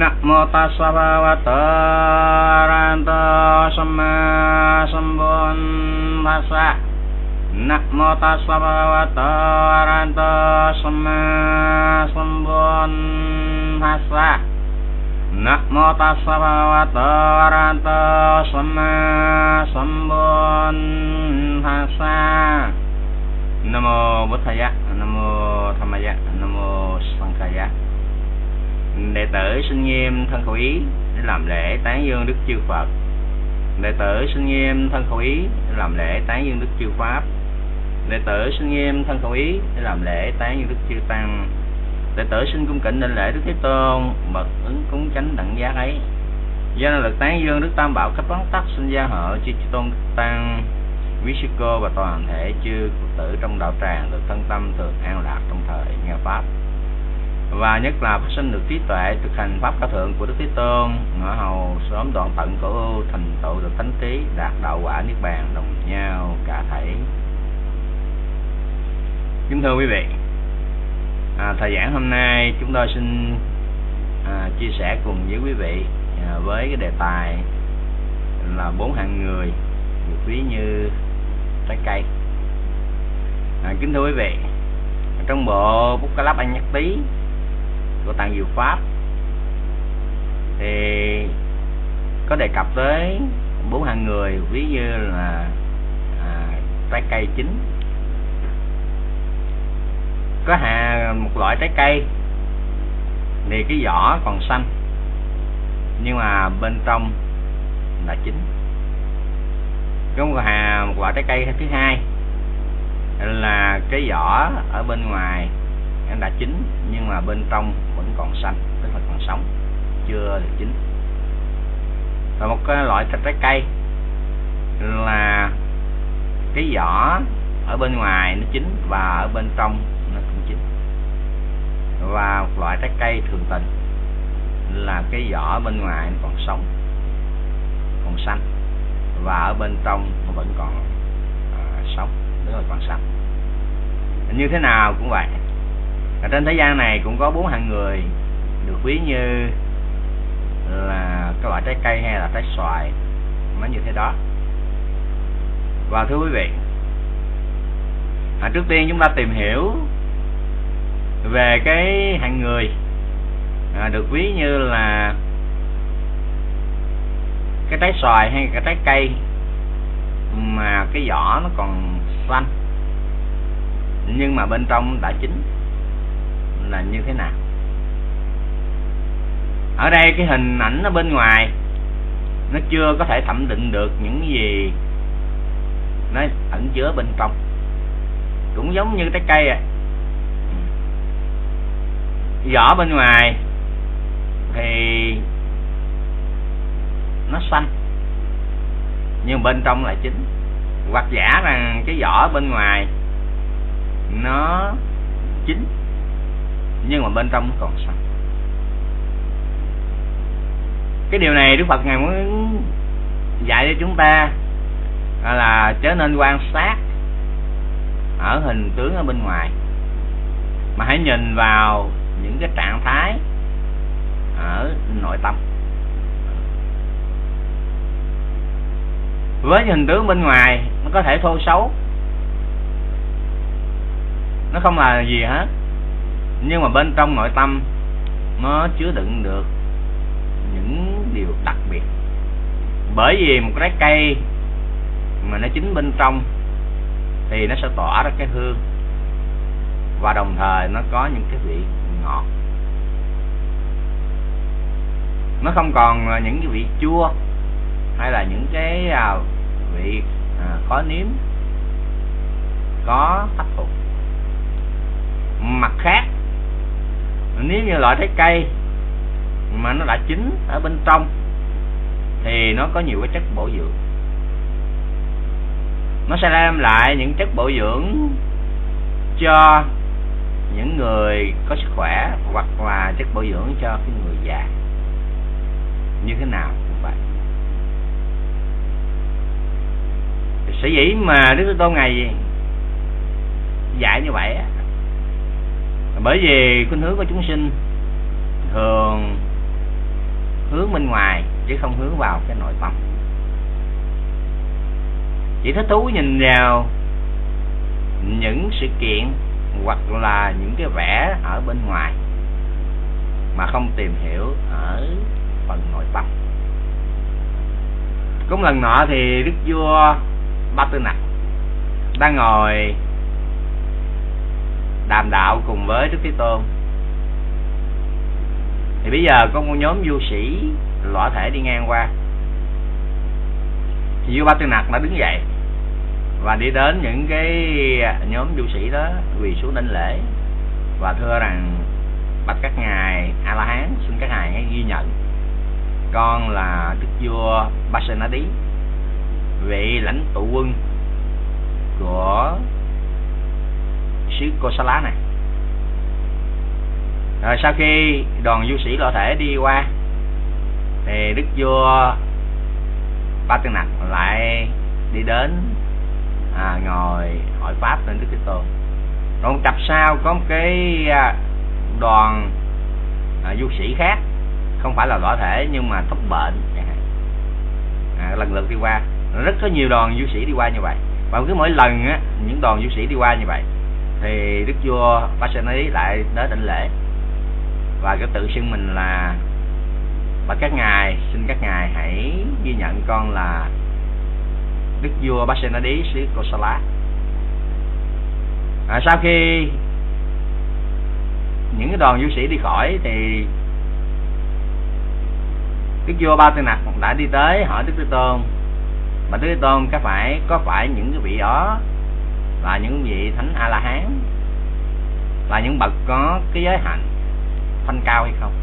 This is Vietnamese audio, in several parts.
นะโมตัสสะภะคะวะโตอะระหะโตสัมมาสัมพุทธัสสะนะโมตัสสะภะคะวะโตอะระหะโตสัมมาสัมพุทธัสสะนะโมตัสสะภะคะวะโตอะระหะโตสัมมาสัมพุทธัสสะนะโมพุทธายะนะโมธัมมายะนะโมสังฆายะ đệ tử xin nghiêm thân khẩu ý để làm lễ tán dương đức chư Phật. Đệ tử xin nghiêm thân khẩu ý để làm lễ tán dương đức chư Pháp. Đệ tử xin nghiêm thân khẩu ý để làm lễ tán dương đức chư Tăng. Đệ tử xin cung kính lên lễ đức thế tôn, bậc ứng cúng chánh đẳng giác ấy. Do năng lực tán dương đức tam bảo cấp quán tắc xin gia hộ chư chư tôn tăng, quý sư cô và toàn thể chư phật tử trong đạo tràng được thân tâm thường an lạc trong thời nghe pháp và nhất là phát sinh được trí tuệ thực hành pháp cao thượng của đức thế tôn. Ngõ hầu sớm đoạn tận cổ ưu thành tựu được thánh trí đạt đạo quả niết bàn đồng nhau cả thảy. Kính thưa quý vị à, thời giảng hôm nay chúng tôi xin à, chia sẻ cùng với quý vị à, với cái đề tài là bốn hạng người được ví như trái cây. À, kính thưa quý vị trong bộ bút cá lắp anh nhắc tí của tạng diệu pháp. Thì có đề cập tới bốn hạng người ví như là à, trái cây chín. Có hà một loại trái cây. Thì cái vỏ còn xanh nhưng mà bên trong là chín. Có một hà một loại trái cây thứ hai là cái vỏ ở bên ngoài nó đã chín nhưng mà bên trong vẫn còn xanh tức là còn sống chưa được chín. Và một cái loại trái cây là cái vỏ ở bên ngoài nó chín và ở bên trong nó cũng chín. Và một loại trái cây thường tình là cái vỏ bên ngoài nó còn sống còn xanh và ở bên trong nó vẫn còn à, sống tức là còn xanh. Như thế nào cũng vậy ở trên thế gian này cũng có bốn hạng người được ví như là cái loại trái cây hay là trái xoài nó như thế đó. Và thưa quý vị à, trước tiên chúng ta tìm hiểu về cái hạng người à, được ví như là cái trái xoài hay cái trái cây mà cái vỏ nó còn xanh nhưng mà bên trong đã chín là như thế nào? Ở đây cái hình ảnh ở bên ngoài, nó chưa có thể thẩm định được những gì nó ẩn chứa bên trong. Cũng giống như trái cây à. Vỏ bên ngoài thì nó xanh, nhưng bên trong là chín. Hoặc giả rằng cái vỏ bên ngoài nó chín nhưng mà bên trong còn xanh cái điều này đức phật ngài muốn dạy cho chúng ta là trở nên quan sát ở hình tướng ở bên ngoài, mà hãy nhìn vào những cái trạng thái ở nội tâm. Với hình tướng bên ngoài, nó có thể thô xấu. Nó không là gì hết nhưng mà bên trong nội tâm nó chứa đựng được những điều đặc biệt. Bởi vì một trái cây mà nó chín bên trong thì nó sẽ tỏa ra cái hương. Và đồng thời nó có những cái vị ngọt. Nó không còn những cái vị chua hay là những cái à, vị à, khó nếm, có tác phục. Mặt khác nếu như loại trái cây mà nó đã chín ở bên trong, thì nó có nhiều cái chất bổ dưỡng. Nó sẽ đem lại những chất bổ dưỡng cho những người có sức khỏe hoặc là chất bổ dưỡng cho cái người già. Như thế nào cũng vậy. Sở dĩ mà đức thế tôn ngày dạy như vậy bởi vì khuynh hướng của chúng sinh thường hướng bên ngoài chứ không hướng vào cái nội tâm. Chỉ thích thú nhìn vào những sự kiện hoặc là những cái vẽ ở bên ngoài mà không tìm hiểu ở phần nội tâm. Cũng lần nọ thì đức vua ba tư nặc đang ngồi đàm đạo cùng với đức thế tôn. Thì bây giờ có một nhóm du sĩ lõa thể đi ngang qua. Thì vua ba tư nặc đã đứng dậy và đi đến những cái nhóm du sĩ đó quỳ xuống đảnh lễ và thưa rằng, bạch các ngài a la hán xin các ngài hãy ghi nhận con là đức vua Basenadi vị lãnh tụ quân của xứ Kosala này. Rồi sau khi đoàn du sĩ lọ thể đi qua thì đức vua ba tư nặc lại đi đến à, ngồi hỏi pháp lên đức thế tôn. Rồi một tập sau có một cái à, đoàn à, du sĩ khác không phải là lọ thể nhưng mà thấp bệnh à, lần lượt đi qua. Rất có nhiều đoàn du sĩ đi qua như vậy. Và cứ mỗi lần á, những đoàn du sĩ đi qua như vậy thì đức vua Pasani lại đến đảnh lễ. Và cái tự xưng mình là và các ngài xin các ngài hãy ghi nhận con là đức vua Basenadi xứ Kosala à, sau khi những cái đoàn du sĩ đi khỏi thì đức vua ba tư nặc đã đi tới hỏi đức thế tôn mà đức thế tôn có phải có phải những cái vị đó là những vị thánh a la hán là những bậc có cái giới hạnh thanh cao hay không?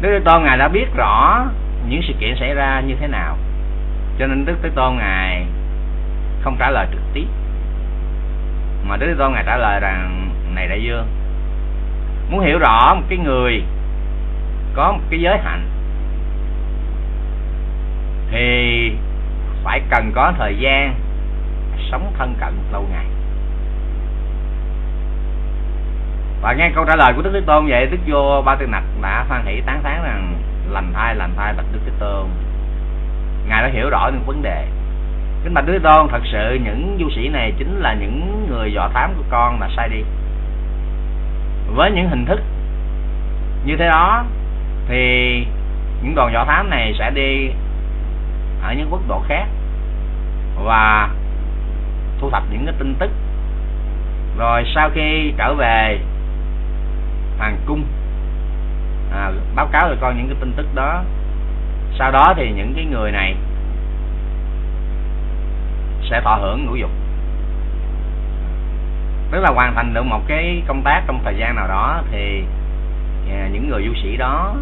Đức thế tôn ngài đã biết rõ những sự kiện xảy ra như thế nào, cho nên đức thế tôn ngài không trả lời trực tiếp. Mà đức thế tôn ngài trả lời rằng, này đại dương, muốn hiểu rõ một cái người có một cái giới hạnh thì phải cần có thời gian sống thân cận lâu ngày. Và nghe câu trả lời của đức thế tôn vậy, đức Vô ba tư nặc đã phan hỷ tán thán rằng, lành thai lành thai bạch đức thế tôn. Ngài đã hiểu rõ những vấn đề. Kính bạch đức thế tôn, thật sự những du sĩ này chính là những người dò thám của con mà sai đi. Với những hình thức như thế đó, thì những đoàn dò thám này sẽ đi ở những quốc độ khác. Và thu thập những cái tin tức. Rồi sau khi trở về hoàng cung à, báo cáo cho con những cái tin tức đó. Sau đó thì những cái người này sẽ thọ hưởng ngũ dục. Tức là hoàn thành được một cái công tác trong thời gian nào đó thì à, những người du sĩ đó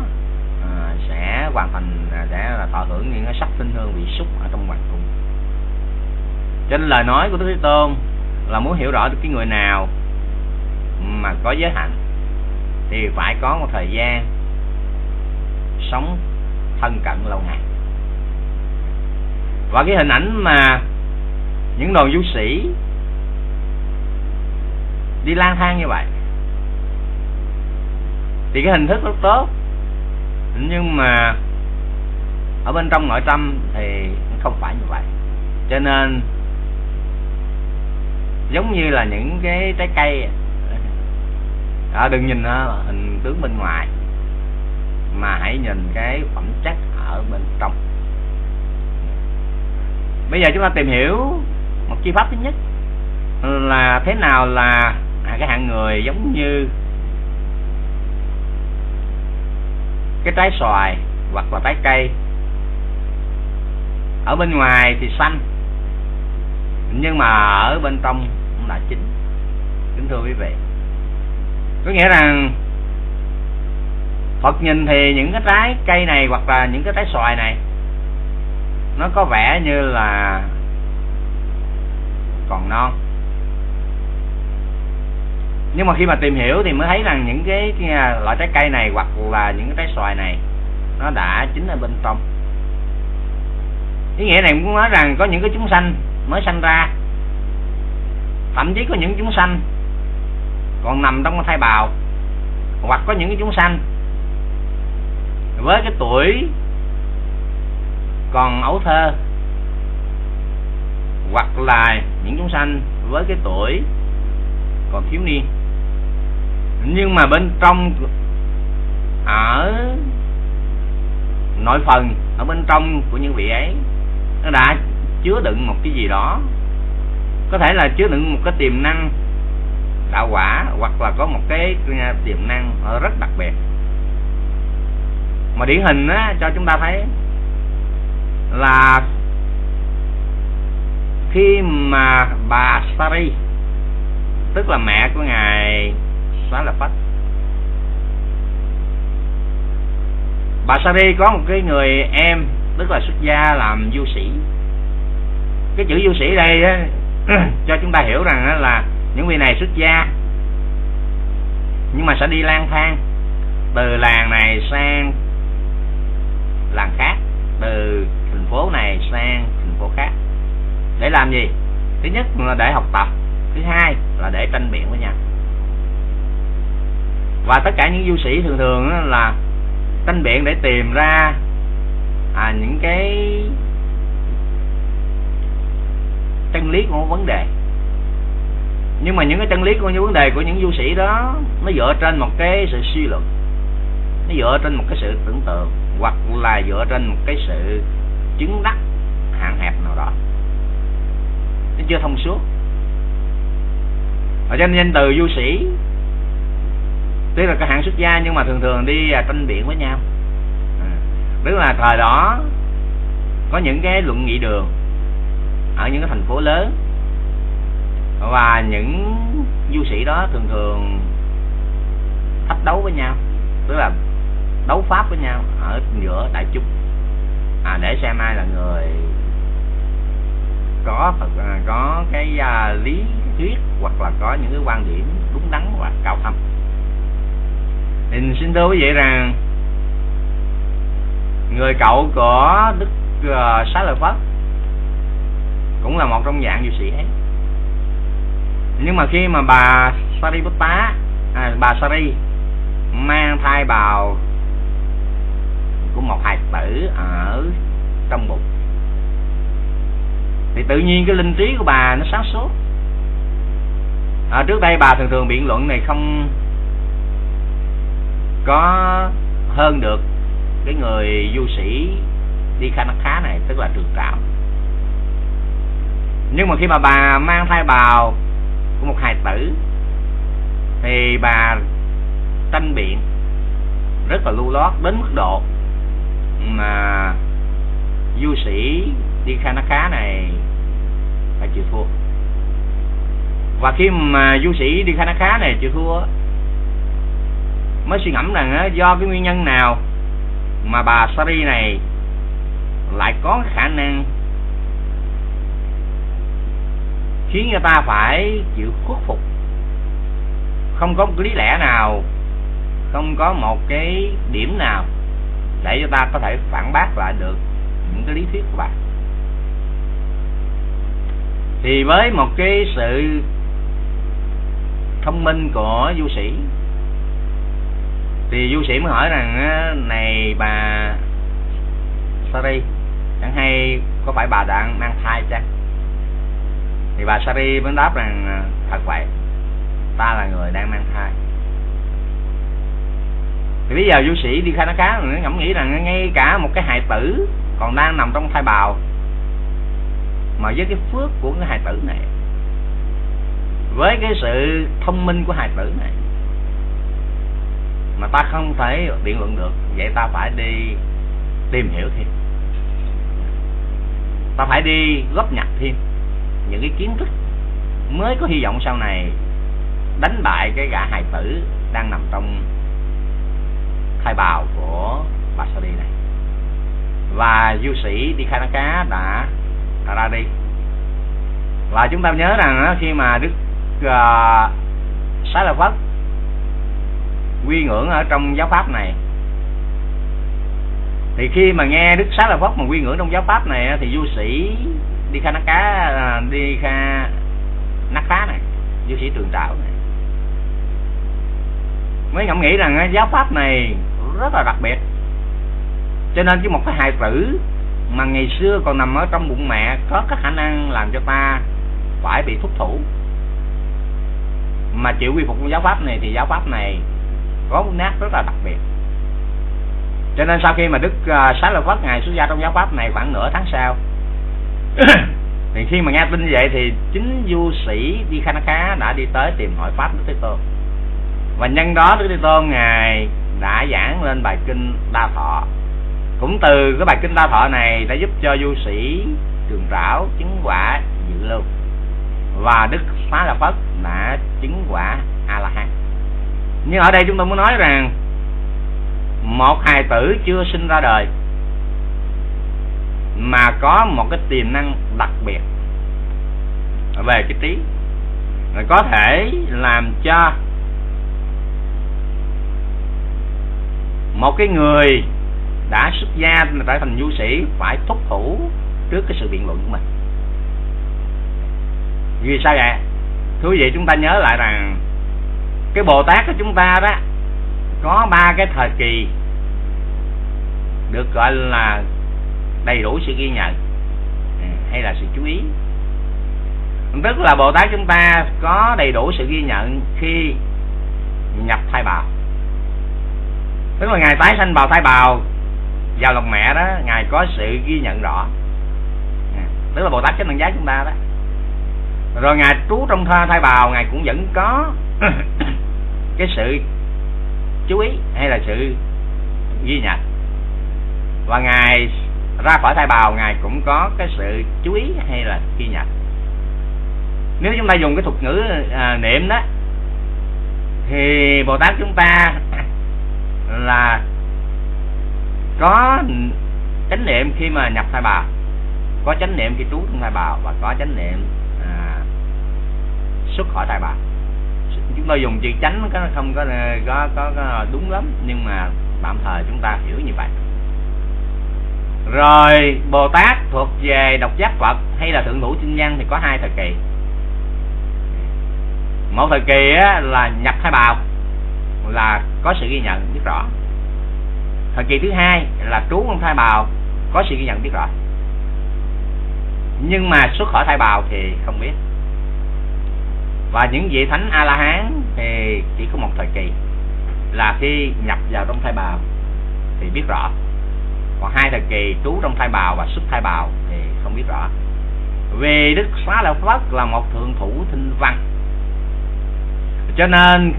à, sẽ hoàn thành để sẽ là thọ hưởng những cái sắc tinh hương vị xúc ở trong hoàng cung cho nên lời nói của đức thế tôn là muốn hiểu rõ được cái người nào mà có giới hạnh thì phải có một thời gian sống thân cận lâu ngày. Và cái hình ảnh mà những đoàn du sĩ đi lang thang như vậy thì cái hình thức rất tốt. Nhưng mà ở bên trong nội tâm thì không phải như vậy. Cho nên giống như là những cái trái cây à, đừng nhìn hình tướng bên ngoài. Mà hãy nhìn cái phẩm chất ở bên trong. Bây giờ chúng ta tìm hiểu một chi pháp thứ nhất là thế nào là à, cái hạng người giống như cái trái xoài hoặc là trái cây. Ở bên ngoài thì xanh nhưng mà ở bên trong là chính. Kính thưa quý vị. Có nghĩa rằng Phật nhìn thì những cái trái cây này hoặc là những cái trái xoài này nó có vẻ như là còn non. Nhưng mà khi mà tìm hiểu thì mới thấy rằng những cái, cái à, loại trái cây này hoặc là những cái trái xoài này nó đã chín ở bên trong. Ý nghĩa này muốn nói rằng có những cái chúng sanh mới sanh ra thậm chí có những chúng sanh còn nằm trong cái thai bào, hoặc có những cái chúng sanh với cái tuổi còn ấu thơ, hoặc là những chúng sanh với cái tuổi còn thiếu niên. Nhưng mà bên trong ở nội phần, ở bên trong của những vị ấy, nó đã chứa đựng một cái gì đó có thể là chứa đựng một cái tiềm năng đạo quả hoặc là có một cái tiềm năng rất đặc biệt. Mà điển hình á, cho chúng ta thấy là khi mà bà Sari tức là mẹ của ngài Xá Lợi Phất bà Sari có một cái người em tức là xuất gia làm du sĩ. Cái chữ du sĩ đây á, cho chúng ta hiểu rằng là những vị này xuất gia nhưng mà sẽ đi lang thang từ làng này sang làng khác từ thành phố này sang thành phố khác. Để làm gì? Thứ nhất là để học tập thứ hai là để tranh biện với nhau. Và tất cả những du sĩ thường thường là tranh biện để tìm ra à, những cái chân lý của vấn đề. Nhưng mà những cái chân lý của những vấn đề của những du sĩ đó nó dựa trên một cái sự suy luận. Nó dựa trên một cái sự tưởng tượng hoặc là dựa trên một cái sự chứng đắc hạn hẹp nào đó. Nó chưa thông suốt. Ở cho nên danh từ du sĩ tức là cái hạng xuất gia nhưng mà thường thường đi à, tranh biện với nhau. À, tức là thời đó có những cái luận nghị đường ở những cái thành phố lớn. Và những du sĩ đó thường thường thách đấu với nhau tức là đấu pháp với nhau ở giữa đại chúng. À, để xem ai là người có thật à, có cái uh, lý thuyết hoặc là có những cái quan điểm đúng đắn và cao thâm. Mình xin thưa quý vị rằng người cậu của đức uh, xá lợi phất cũng là một trong dạng du sĩ ấy nhưng mà khi mà bà Sariputta à, bà Sari mang thai bào của một hài tử ở trong bụng thì tự nhiên cái linh trí của bà nó sáng suốt. À, trước đây bà thường thường biện luận này không có hơn được cái người du sĩ đi khá khá này tức là trường trạm nhưng mà khi mà bà mang thai bào của một hài tử, thì bà tranh biện rất là lưu lót đến mức độ mà du sĩ đi Kanaka này phải chịu thua. Và khi mà du sĩ đi Kanaka này chịu thua, mới suy ngẫm rằng do cái nguyên nhân nào mà bà Sari này lại có khả năng khiến người ta phải chịu khuất phục. Không có một lý lẽ nào, không có một cái điểm nào để cho ta có thể phản bác lại được những cái lý thuyết của bạn. Thì với một cái sự thông minh của du sĩ, thì du sĩ mới hỏi rằng này bà sorry chẳng hay có phải bà đang mang thai chăng? Thì bà Sari mới đáp rằng à, thật vậy, ta là người đang mang thai. Thì bây giờ du sĩ đi khai nó cá nó ngẫm nghĩ rằng ngay cả một cái hài tử còn đang nằm trong thai bào, mà với cái phước của cái hài tử này, với cái sự thông minh của hài tử này, mà ta không thể biện luận được, vậy ta phải đi tìm hiểu thêm. Ta phải đi góp nhặt thêm những cái kiến thức mới có hy vọng sau này đánh bại cái gã hài tử đang nằm trong thai bào của bà Sadi này. Và du sĩ đi khai ná cá đã, đã ra đi. Và chúng ta nhớ rằng khi mà đức à, uh, sái la phất quy ngưỡng ở trong giáo pháp này thì khi mà nghe đức sái la phất mà quy ngưỡng trong giáo pháp này thì du sĩ đi khai nát cá à, đi kha nắc phá này du sĩ trường trạo này. Mới ngẫm nghĩ rằng giáo pháp này rất là đặc biệt. Cho nên chỉ một cái hài tử mà ngày xưa còn nằm ở trong bụng mẹ có cái khả năng làm cho ta phải bị thúc thủ. Mà chịu quy phục giáo pháp này thì giáo pháp này có một nát rất là đặc biệt. Cho nên sau khi mà đức uh, xá lợi phất ngài xuất gia trong giáo pháp này khoảng nửa tháng sau thì khi mà nghe tin như vậy thì chính du sĩ đi Khanaka đã đi tới tìm hỏi pháp đức thế tôn. Và nhân đó đức thế tôn ngài đã giảng lên bài kinh đa thọ. Cũng từ cái bài kinh đa thọ này đã giúp cho du sĩ trường rảo chứng quả dự lưu. Và đức xá la phất đã chứng quả a la hán nhưng ở đây chúng tôi muốn nói rằng, một hài tử chưa sinh ra đời mà có một cái tiềm năng đặc biệt về cái trí. Có thể làm cho một cái người đã xuất gia trở thành du sĩ phải thúc thủ trước cái sự biện luận của mình. Vì sao vậy? Thưa quý vị, chúng ta nhớ lại rằng cái bồ tát của chúng ta đó có ba cái thời kỳ được gọi là đầy đủ sự ghi nhận. Ừ, hay là sự chú ý. Tức là bồ tát chúng ta có đầy đủ sự ghi nhận khi nhập thai bào. Tức là ngài tái sanh vào thai bào vào lòng mẹ đó ngài có sự ghi nhận rõ. Ừ, tức là bồ tát chánh đẳng giá chúng ta đó. Rồi ngài trú trong thai, thai bào ngài cũng vẫn có cái sự chú ý hay là sự ghi nhận. Và ngài ra khỏi thai bào ngài cũng có cái sự chú ý hay là ghi nhận. Nếu chúng ta dùng cái thuật ngữ à, niệm đó thì bồ tát chúng ta là có chánh niệm khi mà nhập thai bào có chánh niệm khi trú trong thai bào và có chánh niệm à, xuất khỏi thai bào. Chúng tôi dùng chữ chánh nó không có có, có có đúng lắm nhưng mà tạm thời chúng ta hiểu như vậy rồi bồ tát thuộc về độc giác phật hay là thượng thủ chinh văn thì có hai thời kỳ. Một thời kỳ á, là nhập thai bào là có sự ghi nhận biết rõ. Thời kỳ thứ hai là trú trong thai bào có sự ghi nhận biết rõ. Nhưng mà xuất khỏi thai bào thì không biết. Và những vị thánh a la hán thì chỉ có một thời kỳ là khi nhập vào trong thai bào thì biết rõ còn hai thời kỳ trú trong thai bào và xuất thai bào thì không biết rõ. Vì đức xá lợi phất là một thượng thủ thinh văn. Cho nên,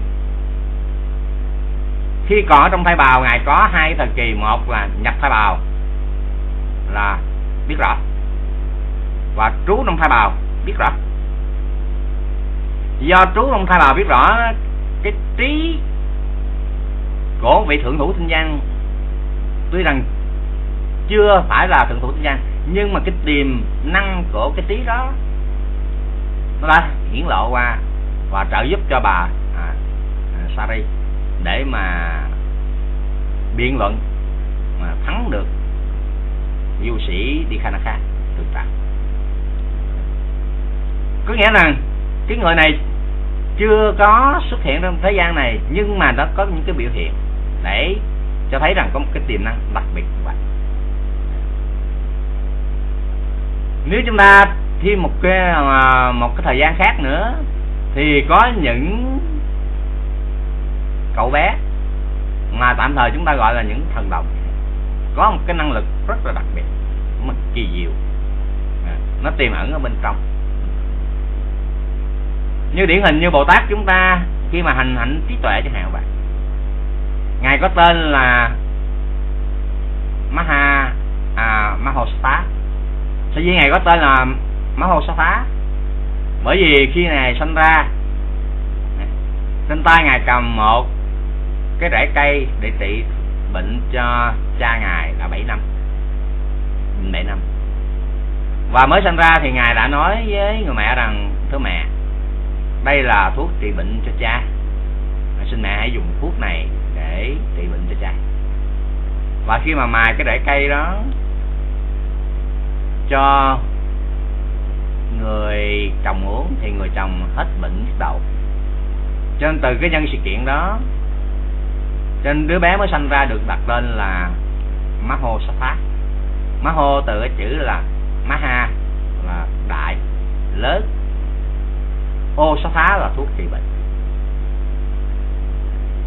khi còn ở trong thai bào, ngài có hai thời kỳ. Một là nhập thai bào, là biết rõ. Và trú trong thai bào, biết rõ. Do trú trong thai bào biết rõ, cái trí của vị thượng thủ thinh văn, tuy rằng chưa phải là thượng thủ tinh văn nhưng mà cái tiềm năng của cái trí đó nó đã hiển lộ qua và trợ giúp cho bà à, à, Sari để mà biện luận mà thắng được du sĩ đi Khanaka thực tại có nghĩa là cái người này chưa có xuất hiện trong thế gian này nhưng mà nó có những cái biểu hiện để cho thấy rằng có một cái tiềm năng đặc biệt như vậy. Nếu chúng ta thêm một cái à, một cái thời gian khác nữa thì có những cậu bé mà tạm thời chúng ta gọi là những thần đồng có một cái năng lực rất là đặc biệt mà kỳ diệu. À, nó tiềm ẩn ở bên trong. Như điển hình như bồ tát chúng ta khi mà hành hạnh trí tuệ chẳng hạn bạn ngài có tên là maha à, mahosatha sở dĩ ngài có tên là mahosatha bởi vì khi ngài sanh ra, trên tay ngài cầm một cái rễ cây để trị bệnh cho cha ngài là 7 năm. 7 năm. Và mới sinh ra thì ngài đã nói với người mẹ rằng, thưa mẹ, đây là thuốc trị bệnh cho cha. Xin mẹ hãy dùng thuốc này để trị bệnh cho cha. Và khi mà mài cái rễ cây đó cho người chồng uống thì người chồng hết bệnh đầu. Cho nên từ cái nhân sự kiện đó trên đứa bé mới sanh ra được đặt tên là Maho Safa Maho từ cái chữ là Maha là đại lớn. Ô Safa là thuốc trị bệnh.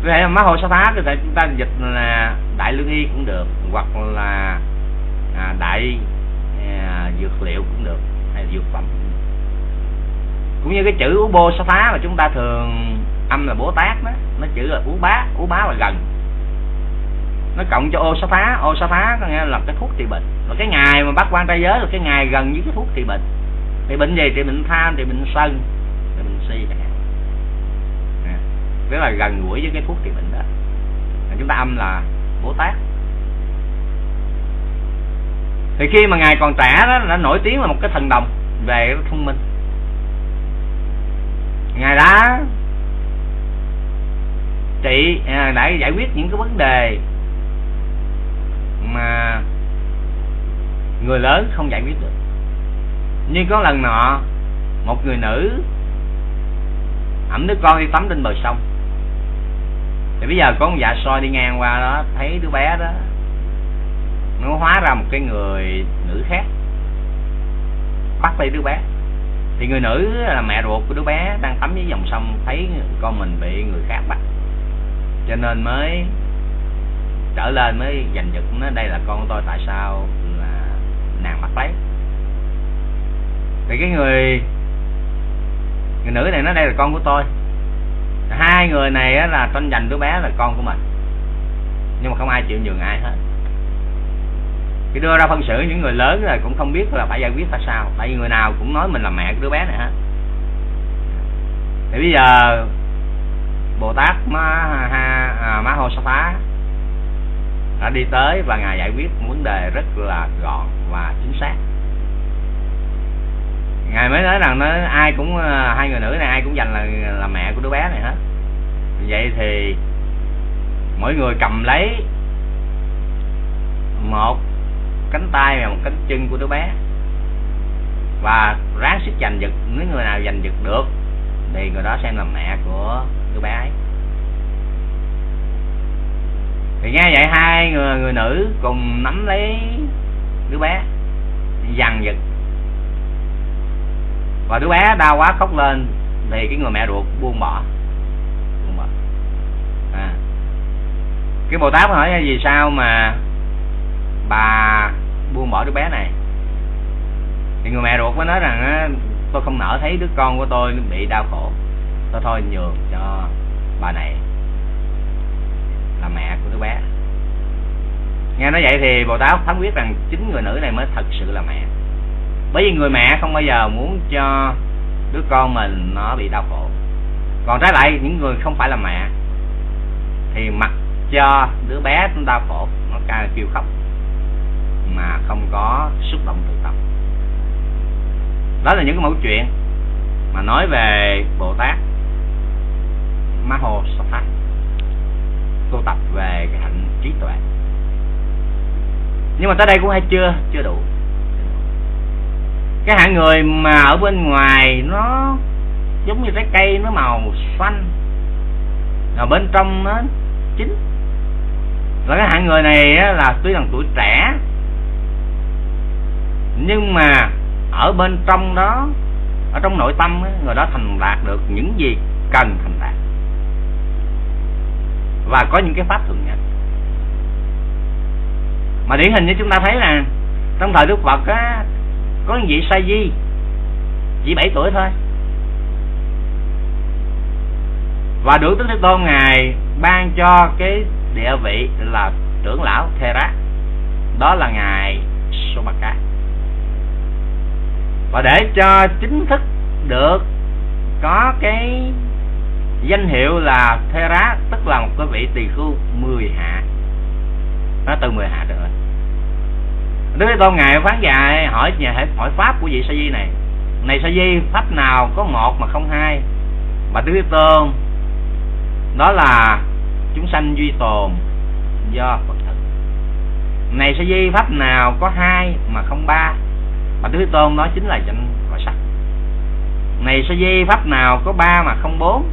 Có thể má Maho sa có thể chúng ta dịch là đại lương y cũng được hoặc là à, đại à, dược liệu cũng được hay là dược phẩm cũng như cái chữ Ubo phá mà chúng ta thường âm là Bố Tát đó nó chữ là Ú Bá Ú Bá là gần. Nó cộng cho ô sa phá ô sa phá có nghĩa là cái thuốc trị bệnh. Và cái ngày mà bắt quan trai giới là cái ngày gần với cái thuốc trị bệnh. Thì bệnh gì? Thì bệnh tham thì bệnh sân thì bệnh si chẳng hạn. Rất là gần gũi với cái thuốc trị bệnh đó. Chúng ta âm là bố tát thì khi mà ngài còn trẻ đó đã nổi tiếng là một cái thần đồng về thông minh. Ngài đã trị à, đã giải quyết những cái vấn đề mà người lớn không giải quyết được. Nhưng có lần nọ, một người nữ ẩm đứa con đi tắm trên bờ sông. Thì bây giờ có một dạ soi đi ngang qua đó, thấy đứa bé đó nó hóa ra một cái người nữ khác. Bắt lấy đứa bé. Thì người nữ là mẹ ruột của đứa bé đang tắm với dòng sông, thấy con mình bị người khác bắt. Cho nên mới trở lên mới giành giật nó đây là con của tôi, tại sao là nàng bắt lấy. Thì cái người người nữ này nói đây là con của tôi. Hai người này là tranh giành đứa bé là con của mình. Nhưng mà không ai chịu nhường ai hết thì đưa ra phân xử những người lớn là cũng không biết là phải giải quyết ra sao. Tại vì người nào cũng nói mình là mẹ của đứa bé này hết. Thì bây giờ bồ tát ma ha à, ma Hô sa phá đã đi tới và ngài giải quyết vấn đề rất là gọn và chính xác. Ngài mới nói rằng nó ai cũng à, hai người nữ này ai cũng dành là là mẹ của đứa bé này hết. Vậy thì mỗi người cầm lấy một cánh tay và một cánh chân của đứa bé. Và ráng sức giành giật, nếu người nào giành giật được, thì người đó sẽ là mẹ của đứa bé ấy. Thì nghe vậy hai người người nữ cùng nắm lấy đứa bé dằn giật. Và đứa bé đau quá khóc lên, thì cái người mẹ ruột buông bỏ buông bỏ. À. cái bồ tát hỏi, vì sao mà bà buông bỏ đứa bé này. Thì người mẹ ruột mới nói rằng tôi không nỡ thấy đứa con của tôi bị đau khổ. Tôi thôi nhường cho bà này là mẹ của đứa bé. Nghe nói vậy thì bồ tát phán quyết rằng chính người nữ này mới thật sự là mẹ. Bởi vì người mẹ không bao giờ muốn cho đứa con mình nó bị đau khổ. Còn trái lại, những người không phải là mẹ thì mặc cho đứa bé nó đau khổ nó kêu khóc mà không có xúc động tự tập. đó là những cái mẫu chuyện mà nói về bồ tát, Maho Sattva, tu tập về cái hạnh trí tuệ. Nhưng mà tới đây cũng hay chưa? Chưa đủ. Cái hạng người mà ở bên ngoài nó giống như trái cây, nó màu xanh. Ở bên trong nó chín. Là cái hạng người này là tuy rằng tuổi trẻ nhưng mà ở bên trong đó, ở trong nội tâm người đó thành đạt được những gì cần thành đạt. Và có những cái pháp thường nhân. Mà điển hình như chúng ta thấy là trong thời đức phật á, có những vị sa di chỉ 7 tuổi thôi. Và được Đức thế tôn ngài ban cho cái địa vị là trưởng lão thera đó là ngài Somaka và để cho chính thức được có cái danh hiệu là Thera tức là một cái vị tỳ khưu mười hạ. Nó từ mười hạ được rồi Đức Thế Tôn ngài phán dạy hỏi nhà hỏi pháp của vị sa di này này sa di, pháp nào có một mà không hai? Mà Đức Thế Tôn, đó là chúng sanh duy tồn do Phật thực. Này sa di, pháp nào có hai mà không ba? Mà Đức Thế Tôn nói chính là danh và sắc. Này sa di pháp nào có ba mà không bốn?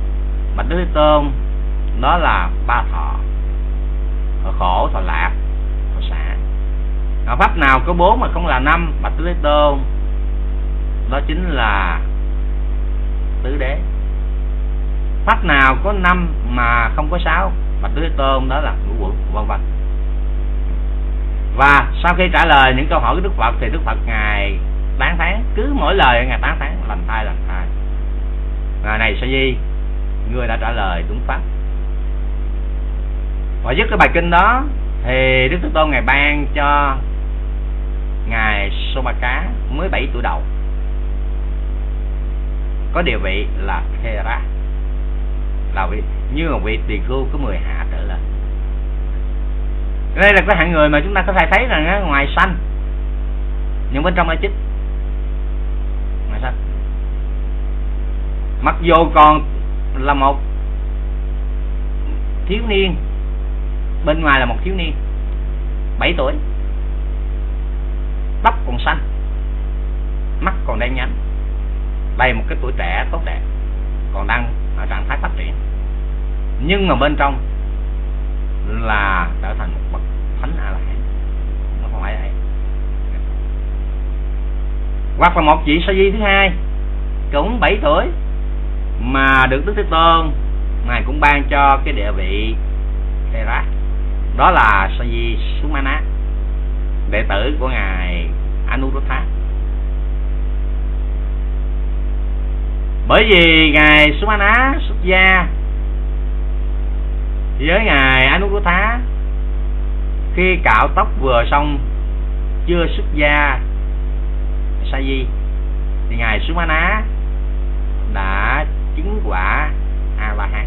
Bạch đức thế tôn đó là ba thọ. Thọ khổ, thọ lạc, thọ xả pháp nào có bốn mà không là năm? Bạch tứ tôn đó chính là tứ đế. Pháp nào có năm mà không có sáu? Bạch tứ tôn đó là ngũ quẩn vân vân và sau khi trả lời những câu hỏi của đức phật thì đức phật ngài tán thán, cứ mỗi lời ngài tán thán, lành thai lành thai ngài này sa di, người đã trả lời đúng pháp. Và dứt cái bài kinh đó thì đức thế tôn ngài ban cho ngài Somaka mới 7 tuổi đầu. Có địa vị là Thera là vị, như một vị tỳ khưu có 10 hạ trở lên đây là cái hạng người mà chúng ta có thể thấy rằng ngoài xanh nhưng bên trong là chích. Ngoài xanh. Mặc dù còn là một thiếu niên, bên ngoài là một thiếu niên 7 tuổi, tóc còn xanh, mắt còn đen nhánh đây một cái tuổi trẻ tốt đẹp, còn đang ở trạng thái phát triển. Nhưng mà bên trong là trở thành một bậc thánh a la hán. Nó không phải vậy hoặc là một, vị sa di thứ hai, cũng 7 tuổi, mà được đức thế tôn, ngài cũng ban cho cái địa vị Thera đó là sa di Sumana, đệ tử của ngài Anuruddha. Bởi vì ngài Sumana xuất gia với ngài Anuruddha khi cạo tóc vừa xong chưa xuất gia sa di thì ngài Sumana đã chứng quả a la hán.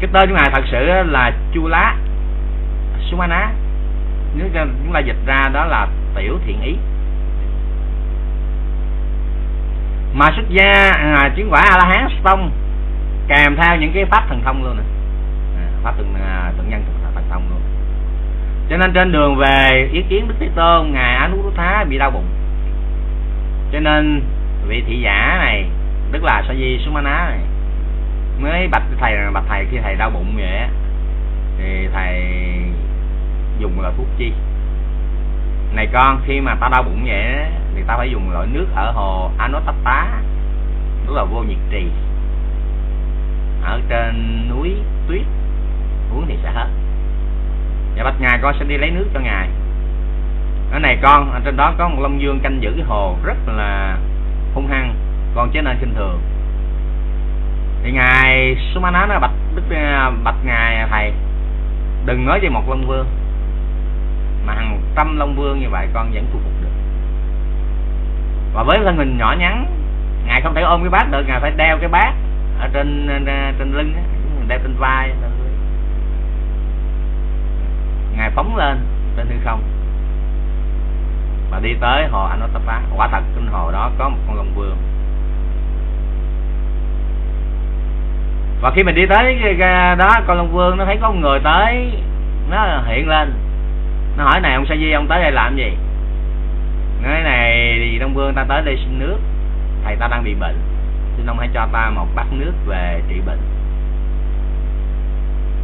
Cái tên của ngài thật sự là chu lá sumana nếu chúng ta dịch ra đó là tiểu thiện ý. Mà xuất gia à, chứng quả a la hán xong kèm theo những cái pháp thần thông luôn nè. À, pháp thần à, nhân thần, thần thông luôn. Cho nên trên đường về ý kiến đức thế tôn ngài thá bị đau bụng. Cho nên vị thị giả này tức là sa di sumana này mới bạch thầy bạch thầy khi thầy đau bụng vậy thì thầy dùng loại thuốc chi? Này con khi mà ta đau bụng vậy thì ta phải dùng loại nước ở hồ Anotatta tức là vô nhiệt trì ở trên núi tuyết, uống thì sẽ hết. Và bạch ngài con sẽ đi lấy nước cho ngài. Ở này con, ở trên đó có một long dương canh giữ cái hồ rất là hung hăng, con chế nên kinh thường. Thì ngài Sumana nó bạch, đức à, bạch ngài à, thầy, đừng nói về một long vương, mà hàng trăm long vương như vậy con vẫn thu phục được. Và với thân hình nhỏ nhắn, ngài không thể ôm cái bát được, ngài phải đeo cái bát ở trên à, trên lưng đeo trên vai ngài phóng lên, trên hư không. Và đi tới hồ Anotapa quả thật, trên hồ đó có một con long vương. Và khi mình đi tới đó, con long vương, nó thấy có một người tới, nó hiện lên. Nó hỏi, này, ông sa di, ông tới đây làm gì? Nói, này, thì đông vương ta tới đây xin nước. Thầy ta đang bị bệnh xin ông hãy cho ta một bát nước về trị bệnh.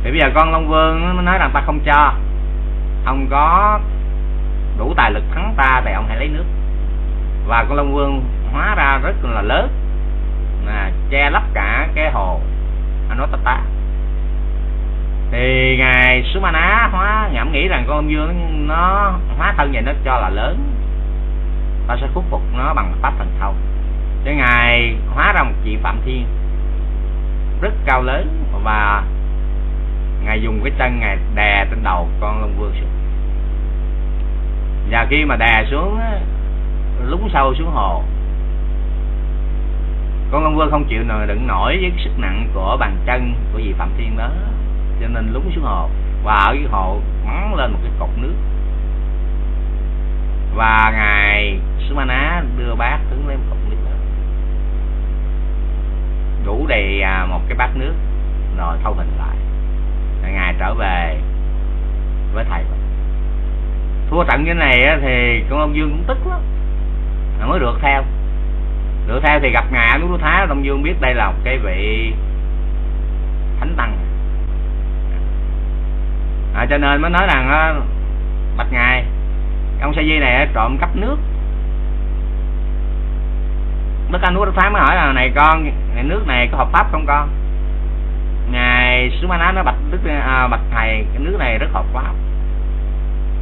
Thì bây giờ con long vương nó nói rằng ta không cho. Ông có đủ tài lực thắng ta thì ông hãy lấy nước. Và con long vương hóa ra rất là lớn là che lấp cả cái hồ Anotata. Thì ngài Sumana hóa ngẫm nghĩ rằng con dương nó hóa thân vậy nó cho là lớn. Ta sẽ khuất phục nó bằng pháp thần thông cho ngài hóa ra một chị phạm thiên rất cao lớn và ngài dùng cái chân ngài đè trên đầu con long vương xuống. Và khi mà đè xuống lúng sâu xuống hồ, con long vương không chịu nổi, đựng nổi với sức nặng của bàn chân của vị phạm thiên đó, cho nên lúng xuống hồ và ở cái hồ bắn lên một cái cột nước. Và ngài Sumana đưa bác đứng lên cột nước đủ đầy à, một cái bát nước rồi thâu hình lại. Rồi ngài trở về với thầy thua trận cái này thì con ông dương cũng tức lắm. Mới được theo. Được theo thì gặp ngài Anuruddha Đông Dương biết đây là một cái vị thánh tăng. À, cho nên mới nói rằng bạch ngài ông sa di này trộm cắp nước đức anh quốc đức phán mới hỏi là này con này nước này có hợp pháp không con? Ngài sứ Sumana nó bạch đức à, bạch thầy cái nước này rất hợp pháp.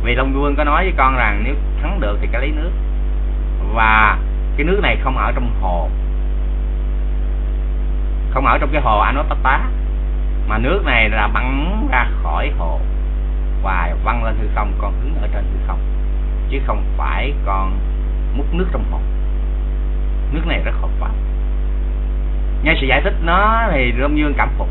Vì long vương có nói với con rằng nếu thắng được thì cái lấy nước. Và cái nước này không ở trong hồ. Không ở trong cái hồ Anotapa mà nước này là bắn ra khỏi hồ và văng lên hư không con đứng ở trên hư không. Chứ không phải con múc nước trong hồ nước này rất hợp pháp nghe sự giải thích nó thì Long Dương cảm phục.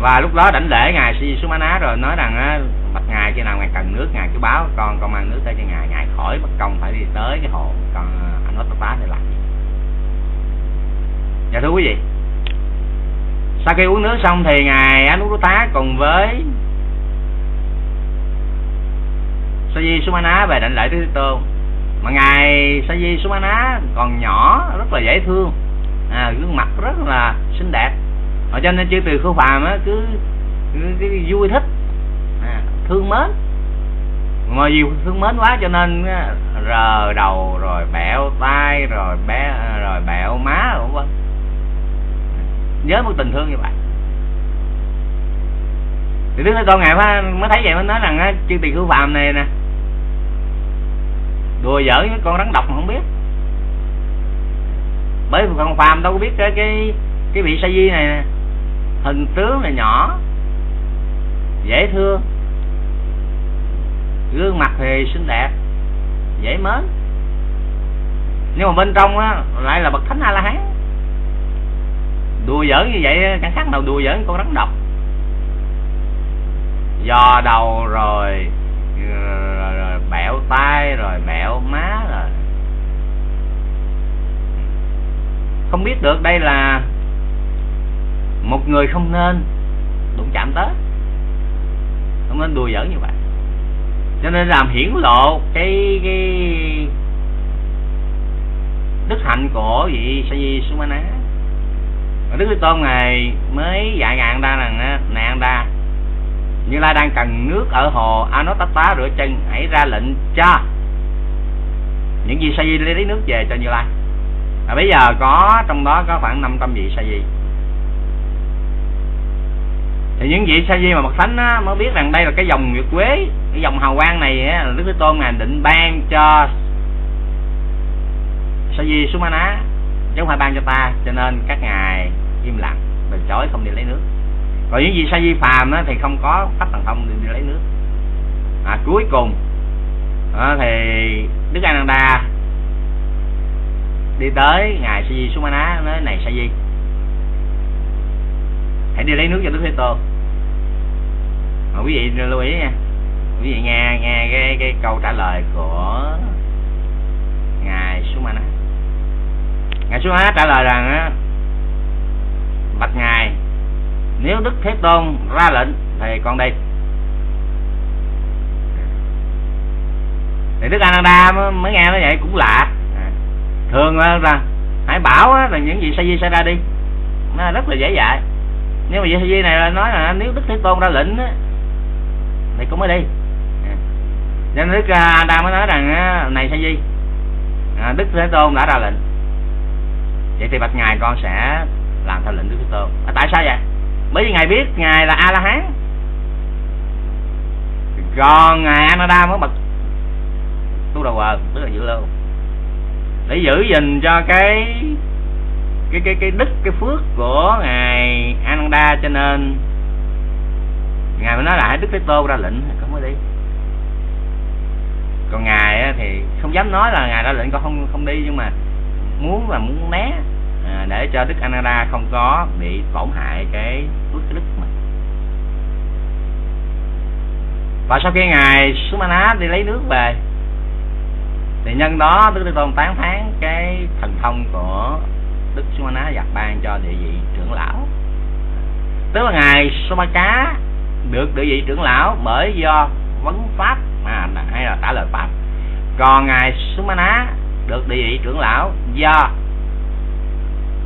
Và lúc đó đảnh lễ ngài Si Sumana rồi nói rằng á, bạch ngài khi nào ngài cần nước ngài cứ báo con con mang nước tới cho ngài. Ngài khỏi bất công phải đi tới cái hồ con anh nói tá để làm gì. Dạ thưa quý vị sau khi uống nước xong thì ngài anh uống tá cùng với Saji Sumana về đảnh lễ tới Thế Tôn mà ngài Saji Sumana còn nhỏ rất là dễ thương. À, gương mặt rất là xinh đẹp. Ở cho nên chữ từ khưu phàm á cứ, cứ, cứ vui thích. À, thương mến. Mà nhiều thương mến quá cho nên rờ đầu rồi bẹo tay rồi bé à, rồi bẹo má rồi vân. Nhớ một tình thương như vậy. Thì đức thế tôn ngài mới thấy vậy mới nói rằng á chư tỳ khưu phàm này nè đùa giỡn với con rắn độc mà không biết. Bởi vì con phàm đâu có biết cái cái cái vị sa di này nè. Hình tướng là nhỏ dễ thương gương mặt thì xinh đẹp dễ mến. Nhưng mà bên trong á lại là bậc thánh a la hán đùa giỡn như vậy chẳng khác nào đùa giỡn con rắn độc. Dò đầu rồi, rồi, rồi bẹo tay rồi bẹo má rồi. Không biết được đây là một người không nên đụng chạm tới. Không nên đùa giỡn như vậy. Cho nên làm hiển lộ cái cái đức hạnh của vị sa di sumana đức thế tôn này mới dạy ngàn đa rằng nè đa như lai đang cần nước ở hồ anotata rửa chân hãy ra lệnh cho những vị sa di lấy nước về cho như lai. Và bây giờ có trong đó có khoảng 500 vị sa di. Thì những vị sa di mà bậc thánh á, mới biết rằng đây là cái dòng nguyệt quế cái dòng hào quang này á, là đức thế tôn ngài định ban cho sa di sumana chứ không phải ban cho ta cho nên các ngài im lặng từ chối không đi lấy nước còn những vị sa di phàm á, thì không có pháp thần thông đi, đi lấy nước. À, cuối cùng à, thì đức ananda đi tới ngài sa di sumana nói này sa di hãy đi lấy nước cho đức thế tôn. Mà quý vị lưu ý nha quý vị nghe nghe cái cái câu trả lời của ngài Sumana. Ngài Sumana trả lời rằng á bạch ngài nếu đức thế tôn ra lệnh thì con đây. Thì đức Ananda mới nghe nó vậy cũng lạ. À, thường là hãy bảo là những gì sa di xảy ra đi. Nó rất là dễ dạy nếu mà sa di này nói là nếu đức thế tôn ra lệnh thì cũng mới đi. À, nên đức à, Adam mới nói rằng này sa di à, đức thế tôn đã ra lệnh. Vậy thì bạch ngài con sẽ làm theo lệnh đức thế tôn. À, tại sao vậy? Bởi vì ngài biết ngài là a la hán còn ngài anada mới bật tu đầu quờ tức là giữ lâu để giữ gìn cho cái cái cái cái đức, cái phước của ngài ananda cho nên ngài mới nói là đức thế tôn ra lệnh thì con mới đi. Còn ngài thì không dám nói là ngài ra lệnh con không không đi, nhưng mà muốn là muốn né à, để cho đức Ananda không có bị tổn hại cái phước cái đức của mình. Và sau khi ngài Sumana đi lấy nước về thì nhân đó đức Đức tôn tán thán cái thần thông của đức Sumana giặc ban cho địa vị trưởng lão. Tức là ngài Sumaka được địa vị trưởng lão bởi do vấn pháp mà hay là trả lời pháp. Còn ngài Sumana được địa vị trưởng lão do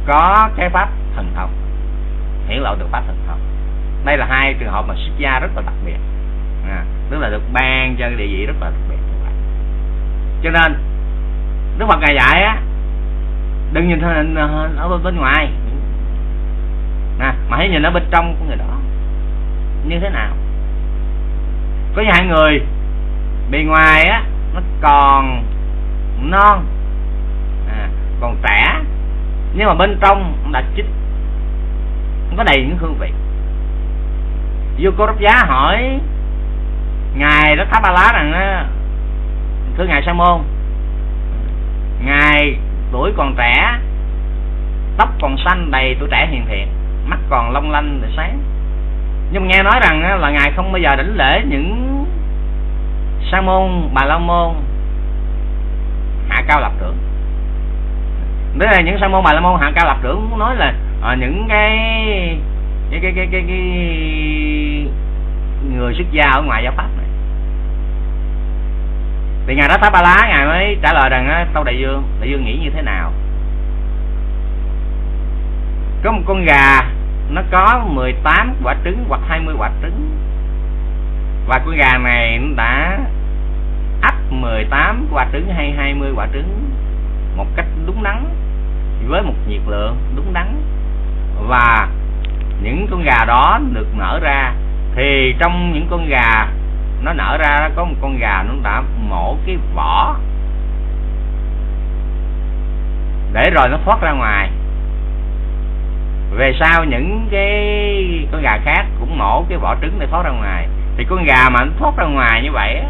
có cái pháp thần thông hiển lộ được pháp thần thông. Đây là hai trường hợp mà xuất gia rất là đặc biệt. À, tức là được ban cho địa vị rất là đặc biệt cho nên đức phật ngài dạy á đừng nhìn hình ở ờ, bên ngoài. À, mà hãy nhìn ở bên trong của người đó. Như thế nào? Có hai người bề ngoài á nó còn non à, còn trẻ nhưng mà bên trong đã chích có đầy những hương vị. Vua cô đốc giá hỏi, ngài đó tháp ba lá rằng thưa ngài sa môn, ngài tuổi còn trẻ, tóc còn xanh đầy tuổi trẻ hiền thiện, mắt còn long lanh để sáng. Nhưng nghe nói rằng là ngài không bao giờ đảnh lễ những sa môn, bà la môn, hạ cao lập trưởng tức là những sa môn bà la môn hạ cao lập trưởng muốn nói là à, những cái cái cái cái cái, cái người xuất gia ở ngoài giáo pháp này. Thì ngài đó tháp ba lá ngài mới trả lời rằng tâu đại dương đại dương nghĩ như thế nào? Có một con gà nó có 18 quả trứng hoặc 20 quả trứng. Và con gà này nó đã ấp 18 quả trứng hay 20 quả trứng một cách đúng đắn với một nhiệt lượng đúng đắn. Và những con gà đó được nở ra, thì trong những con gà nó nở ra, nó có một con gà nó đã mổ cái vỏ. Để rồi nó thoát ra ngoài. Về sau những cái con gà khác cũng mổ cái vỏ trứng để thoát ra ngoài. Thì con gà mà nó thoát ra ngoài như vậy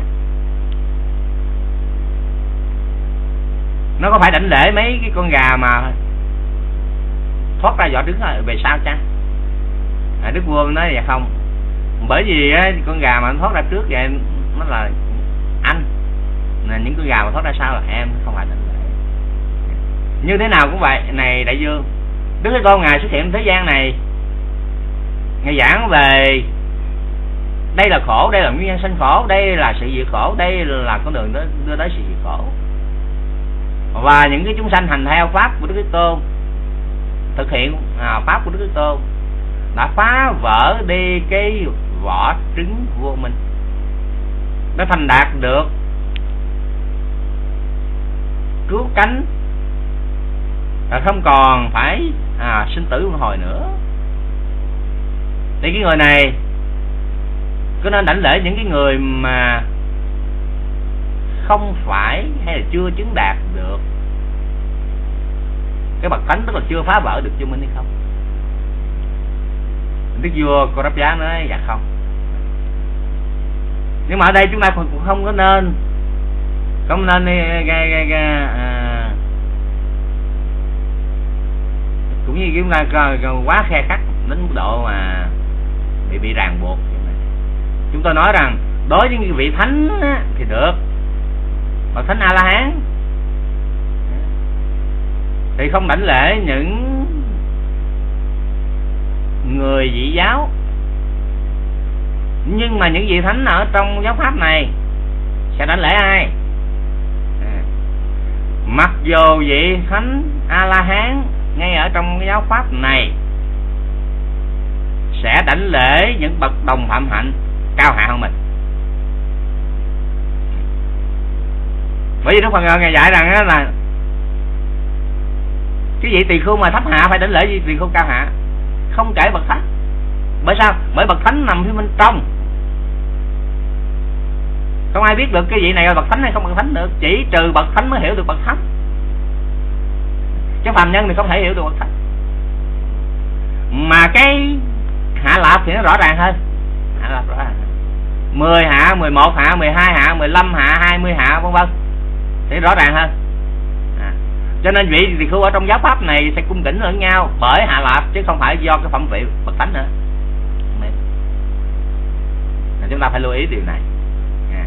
nó có phải đảnh lễ mấy cái con gà mà thoát ra vỏ trứng rồi về sau chăng? À, đức vua nói vậy không? Bởi vì á, con gà mà nó thoát ra trước vậy nó là anh. Là những con gà mà thoát ra sau là em không phải đảnh lễ. Như thế nào cũng vậy này đại dương. Đức thế tôn ngài xuất hiện thế gian này. Ngài giảng về đây là khổ đây là nguyên nhân sanh khổ đây là sự diệt khổ đây là con đường đưa tới sự diệt khổ và những cái chúng sanh hành theo pháp của đức thế tôn thực hiện à, pháp của đức thế tôn đã phá vỡ đi cái vỏ trứng vô minh. Nó thành đạt được cứu cánh là không còn phải à, sinh tử luân hồi nữa. Thì cái người này cứ nên đảnh lễ những cái người mà không phải hay là chưa chứng đạt được. Cái bậc thánh tức là chưa phá vỡ được cho minh hay không? Đức vua cô đáp giá nói dạ không. Nhưng mà ở đây chúng ta cũng không có nên không nên gây, gây, ga à, cũng như chúng ta quá khe khắc đến mức độ mà bị bị ràng buộc chúng tôi nói rằng đối với vị thánh thì được mà thánh a la hán thì không đảnh lễ những người dị giáo. Nhưng mà những vị thánh ở trong giáo pháp này sẽ đảnh lễ ai? À. mặc dù vị thánh a la hán ngay ở trong giáo pháp này sẽ đảnh lễ những bậc đồng phạm hạnh, cao hạ hơn mình. Bởi vì đức phật ngài dạy rằng là cái vị tỳ khưu mà thấp hạ phải đến lễ gì tỳ khưu cao hạ. Không kể bậc thánh. Bởi sao? Bởi bậc thánh nằm phía bên trong. Không ai biết được cái vị này là bậc thánh hay không bậc thánh được. Chỉ trừ bậc thánh mới hiểu được bậc thánh. Chứ phàm nhân thì không thể hiểu được bậc thánh. Mà cái hạ lạp thì nó rõ ràng hơn. Hạ lạp rõ ràng 10 hạ 11 hạ 12 hạ 15 hạ 20 hạ, vân vân thì rõ ràng hơn. À. cho nên vị thì khu ở trong giáo pháp này sẽ cung kính lẫn nhau bởi hạ lạp chứ không phải do cái phẩm vị bậc tánh nữa. À, chúng ta phải lưu ý điều này. À.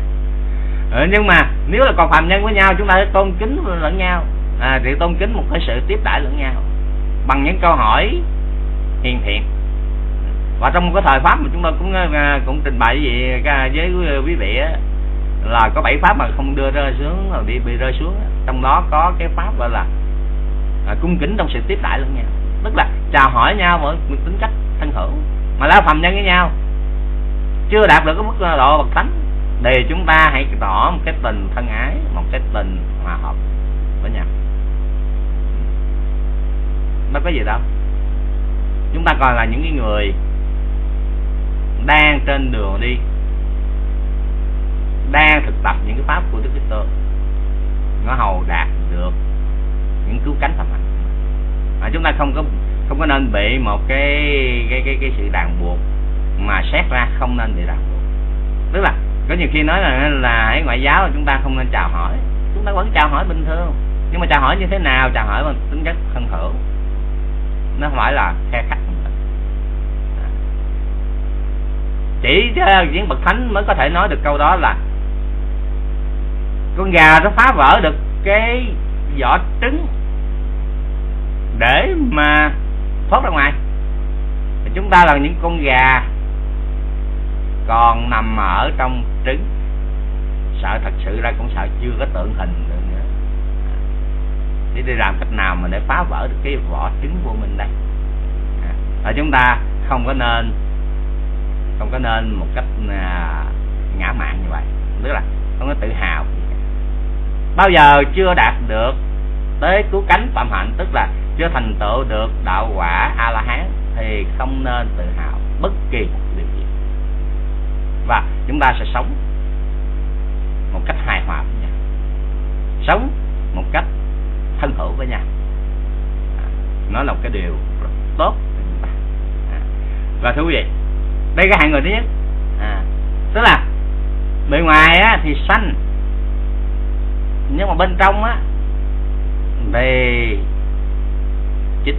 ừ, nhưng mà nếu là còn phàm nhân với nhau chúng ta sẽ tôn kính lẫn nhau. À, thì tôn kính một cái sự tiếp đãi lẫn nhau. Bằng những câu hỏi hiền thiện. Và trong cái thời pháp mà chúng tôi cũng à, cũng trình bày gì à, với quý vị á, là có bảy pháp mà không đưa rơi xuống mà bị bị rơi xuống trong đó có cái pháp gọi là à, cung kính trong sự tiếp đãi lẫn nhau tức là chào hỏi nhau với tính cách thân hữu mà la phàm nhân với nhau. Chưa đạt được cái mức độ bậc thánh thì chúng ta hãy tỏ một cái tình thân ái một cái tình hòa hợp với nhau. Nó có gì đâu. Chúng ta còn là những cái người đang trên đường đi đang thực tập những cái pháp của Đức Kitô. Nó hầu đạt được những cứu cánh thầm hạnh. À, chúng ta không có không có nên bị một cái cái cái cái sự ràng buộc mà xét ra không nên bị ràng buộc. Tức là có nhiều khi nói là là hãy ngoại giáo chúng ta không nên chào hỏi. Chúng ta vẫn chào hỏi bình thường. Nhưng mà chào hỏi như thế nào? Chào hỏi bằng tính chất thân hữu. Nó không phải là khe khách chỉ ờ, những bậc thánh mới có thể nói được câu đó là con gà nó phá vỡ được cái vỏ trứng để mà thoát ra ngoài. Thì chúng ta là những con gà còn nằm ở trong trứng. Sợ thật sự ra cũng sợ chưa có tượng hình được nữa. Để đi làm cách nào mà để phá vỡ được cái vỏ trứng của mình đây? Và chúng ta không có nên, không có nên một cách à, ngã mạn như vậy. Tức là không có tự hào bao giờ chưa đạt được tới cứu cánh phạm hạnh tức là chưa thành tựu được đạo quả a la hán thì không nên tự hào bất kỳ một điều gì. Và chúng ta sẽ sống một cách hài hòa với nhau. Sống một cách thân hữu với nhau. À, nó là một cái điều rất tốt cho chúng ta. À, và thú vị đây cái hạng người thứ nhất. À, tức là bề ngoài á, thì xanh nhưng mà bên trong á về chính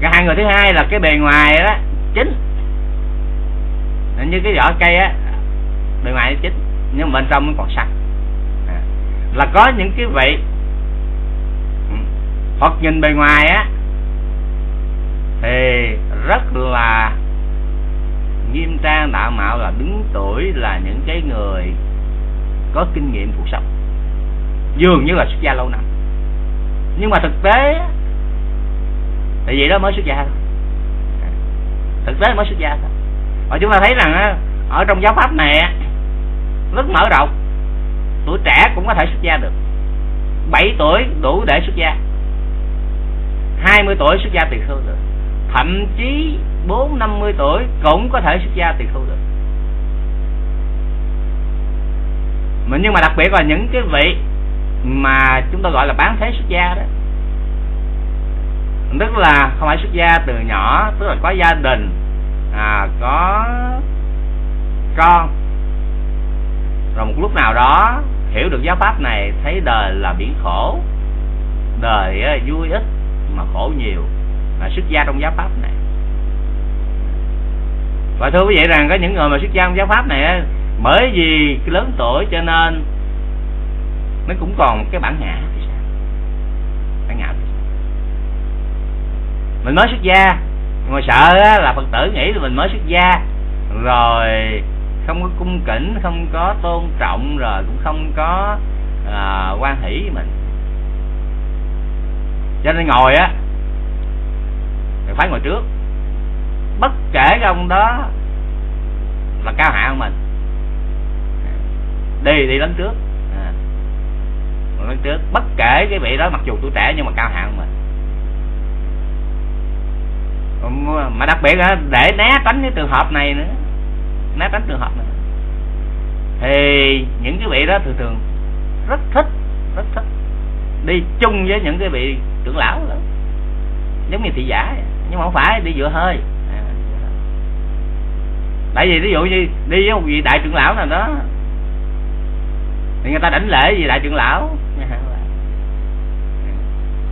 cái hai người thứ hai là cái bề ngoài đó, chính. Như cái vỏ cây á, bề ngoài chính, nhưng mà bên trong nó còn sạch à, là có những cái vị ừ, hoặc nhìn bề ngoài á, thì rất là nghiêm trang, đạo mạo là đứng tuổi là những cái người có kinh nghiệm cuộc sống. Dường như là xuất gia lâu năm. Nhưng mà thực tế thì vậy đó mới xuất gia thôi. Thực tế mới xuất gia thôi. Và chúng ta thấy rằng ở trong giáo pháp này rất mở rộng. Tuổi trẻ cũng có thể xuất gia được. 7 tuổi đủ để xuất gia. 20 tuổi xuất gia tỳ khưu được. Thậm chí bốn năm mươi tuổi cũng có thể xuất gia tỳ khưu được. Mà nhưng mà đặc biệt là những cái vị mà chúng ta gọi là bán thế xuất gia đó. Tức là không phải xuất gia từ nhỏ tức là có gia đình à, có con. Rồi một lúc nào đó hiểu được giáo pháp này thấy đời là biển khổ đời vui ít mà khổ nhiều là xuất gia trong giáo pháp này. Và thưa quý vị rằng có những người mà xuất gia trong giáo pháp này bởi vì lớn tuổi cho nên nó cũng còn cái bản ngã thì sao? Bản ngã thì sao? Mình mới xuất gia. Mà sợ là phật tử nghĩ là mình mới xuất gia. Rồi không có cung kính không có tôn trọng rồi cũng không có à, quan hỷ với mình. Cho nên ngồi á thì phải ngồi trước. Bất kể cái ông đó là cao hạ hơn mình đi đi lấn trước. À, lấn trước. Bất kể cái vị đó mặc dù tuổi trẻ nhưng mà cao hạng mà, mình mà đặc biệt là để né tránh cái trường hợp này nữa. Né tránh trường hợp này. Thì những cái vị đó thường thường rất thích rất thích đi chung với những cái vị trưởng lão đó giống như thị giả nhưng mà không phải đi dựa hơi. À, tại vì ví dụ như đi với một vị đại trưởng lão nào đó thì người ta đảnh lễ gì đại trưởng lão.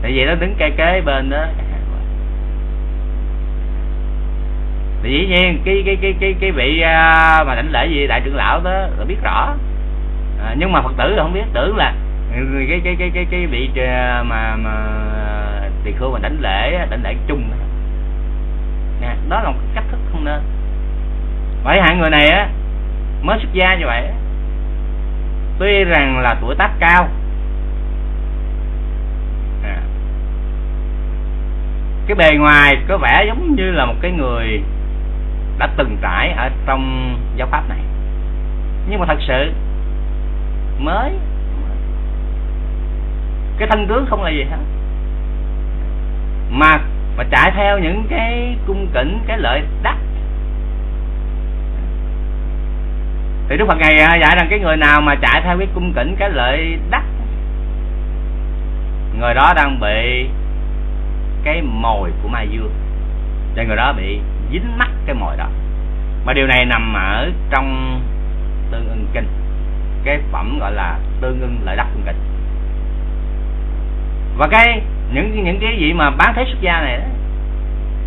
Thì vậy nó đứng cây kế bên đó. Thì dĩ nhiên cái cái cái cái cái vị à, mà đảnh lễ gì đại trưởng lão đó là biết rõ. À, nhưng mà phật tử là không biết tưởng là cái cái cái cái cái vị à, mà mà tỳ khưu mà đánh lễ đánh lễ chung nè đó là một cách thức không nên. Vậy hạng người này á mới xuất gia như vậy tuy rằng là tuổi tác cao. À, cái bề ngoài có vẻ giống như là một cái người đã từng trải ở trong giáo pháp này. Nhưng mà thật sự mới cái thân tướng không là gì hết. Mà mà chạy theo những cái cung kính cái lợi đắc thì đức phật ngày à, dạy rằng cái người nào mà chạy theo cái cung kính cái lợi đắc người đó đang bị cái mồi của ma dương cho người đó bị dính mắc cái mồi đó. Mà điều này nằm ở trong tương ưng kinh. Cái phẩm gọi là tương ưng lợi đắc cung kính. Và cái những những cái gì mà bán thế xuất gia này đó,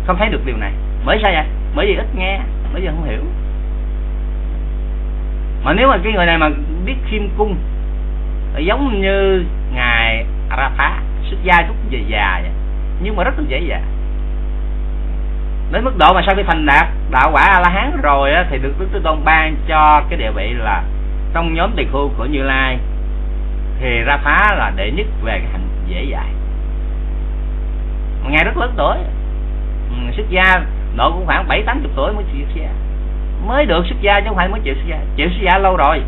không thấy được điều này. Bởi sao vậy? Bởi vì ít nghe bởi vì không hiểu mà nếu mà cái người này mà biết khiêm cung giống như ngài Arafat xuất gia chút về già vậy nhưng mà rất là dễ dàng. Đến mức độ mà sau khi thành đạt đạo quả a la hán rồi á, thì được đức thế tôn ban cho cái địa vị là trong nhóm tỳ khu của như lai. Thì ra phá là đệ nhất về cái hạnh dễ dạy ngài rất lớn tuổi ừ, xuất gia độ cũng khoảng bảy tám chục tuổi mới xuất gia mới được xuất gia chứ không phải mới chịu xuất gia. Chịu xuất gia lâu rồi.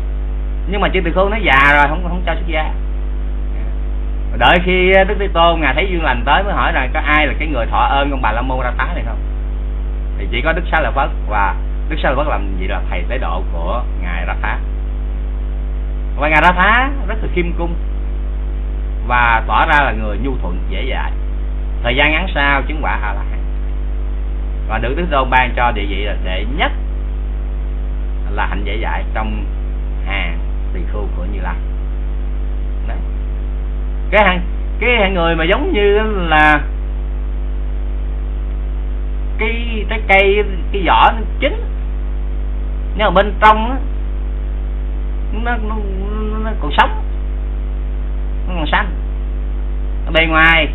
Nhưng mà chư từ khôn nó già rồi, không không cho xuất gia. Đợi khi đức thế tôn, ngài thấy duyên lành tới mới hỏi rằng, có ai là cái người thọ ơn ông bà la môn ra tá này không? Thì chỉ có đức xá lợi phất và đức xá lợi phất làm gì là thầy tế độ của ngài ra phá và ngài ra phá rất là khiêm cung và tỏ ra là người nhu thuận, dễ dãi. Thời gian ngắn sau, chứng quả a la hán và được đức tôn ban cho địa vị là đệ nhất là hạnh dễ dạy trong hàng tỳ khu của như lai. Đấy. cái hàng cái hàng người mà giống như là cái trái cây cái vỏ nó chín nhưng mà bên trong nó nó, nó, nó còn sống nó còn xanh. Ở bên ngoài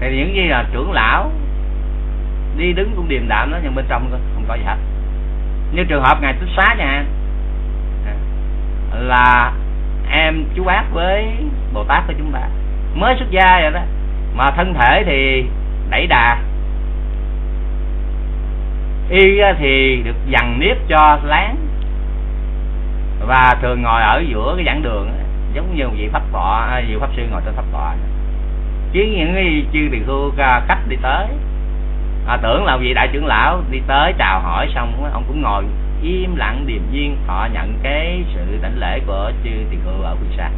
thì những gì là trưởng lão đi đứng cũng điềm đạm đó nhưng bên trong không có gì hết như trường hợp ngày tích xá nha, là em chú bác với bồ tát của chúng ta. Mới xuất gia rồi đó, mà thân thể thì đẩy đà. Y thì được dằn nếp cho láng. Và thường ngồi ở giữa cái giảng đường giống như một vị pháp tọa à, vị pháp sư ngồi trên pháp tọa. Chứ những cái chư tỳ khưu à, khách đi tới à, tưởng là vị đại trưởng lão đi tới chào hỏi xong ông cũng ngồi im lặng điềm nhiên. Họ nhận cái sự đảnh lễ của chư tỳ khưu ở quy sa.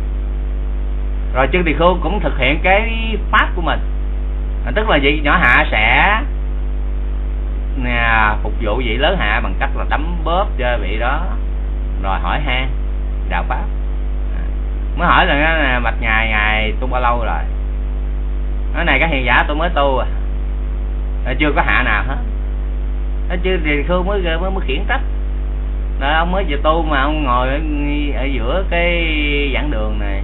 Rồi chư tỳ khưu cũng thực hiện cái pháp của mình. À, tức là vị nhỏ hạ sẽ à, phục vụ vị lớn hạ bằng cách là đấm bóp cho vị đó. Rồi hỏi han đạo pháp. À, mới hỏi là bạch ngài ngài tu bao lâu rồi? Nói này cái hiền giả tôi mới tu à. Ờ, chưa có hạ nào hết. Ờ, Nó chưa thì khưu mới mới mới khiển trách. Là ông mới về tu mà ông ngồi ở, ở giữa cái giảng đường này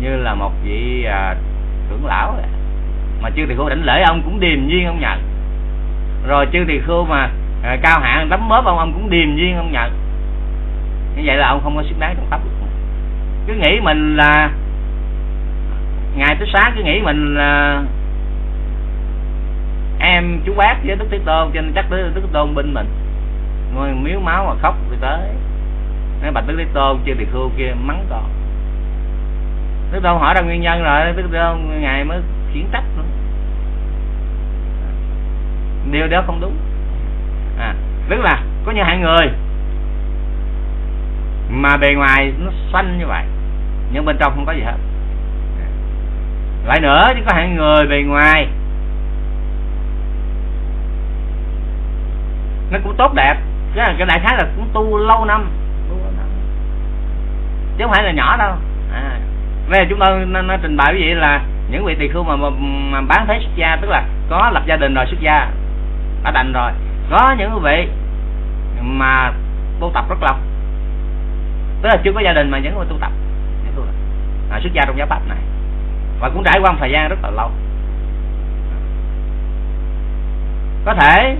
như là một vị à, trưởng lão ấy. mà chưa thì khưu đảnh lễ ông cũng điềm nhiên ông nhận. Rồi chưa thì khưu mà à, cao hạng đấm bóp ông ông cũng điềm nhiên ông nhận. Như vậy là ông không có xứng đáng trong pháp cứ nghĩ mình là ngài tới sáng cứ nghĩ mình là em, chú bác với đức thế tôn, cho nên chắc đức thế tôn binh mình. Ngồi miếu máu mà khóc đi tới. Nói bạch đức thế tôn chưa thì khưu kia, mắng con đức tôn hỏi ra nguyên nhân rồi, đức tôn ngày mới khiển trách nữa. Điều đó không đúng. À tức là có những hạng người mà bề ngoài nó xanh như vậy, nhưng bên trong không có gì hết. Lại nữa, chứ có hạng người bề ngoài nó cũng tốt đẹp. Cái cái đại khái là cũng tu lâu năm. Chứ không phải là nhỏ đâu. À. Bây giờ chúng tôi nó, nó trình bày với vậy là những vị tỳ khưu mà, mà mà bán thế xuất gia tức là có lập gia đình rồi xuất gia đã đành rồi. Có những vị mà tu tập rất lâu. Tức là chưa có gia đình mà những người tu tập. Những tu tập. À, xuất gia trong giáo pháp này. Và cũng trải qua một thời gian rất là lâu. Có thể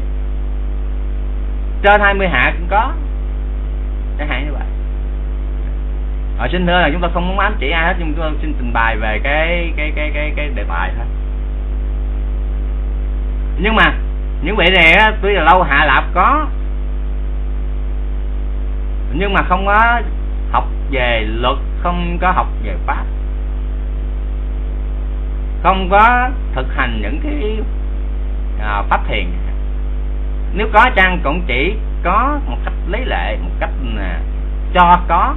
trên 20 hạ cũng có. Chẳng hạn như vậy. Ở xin thưa là chúng ta không muốn ám chỉ ai hết nhưng chúng tôi xin trình bày về cái cái cái cái cái đề tài thôi. Nhưng mà những vị này á, tuy là lâu hạ lạp có. Nhưng mà không có học về luật không có học về pháp. Không có thực hành những cái à, pháp thiền nếu có chăng cũng chỉ có một cách lấy lệ một cách à, cho có.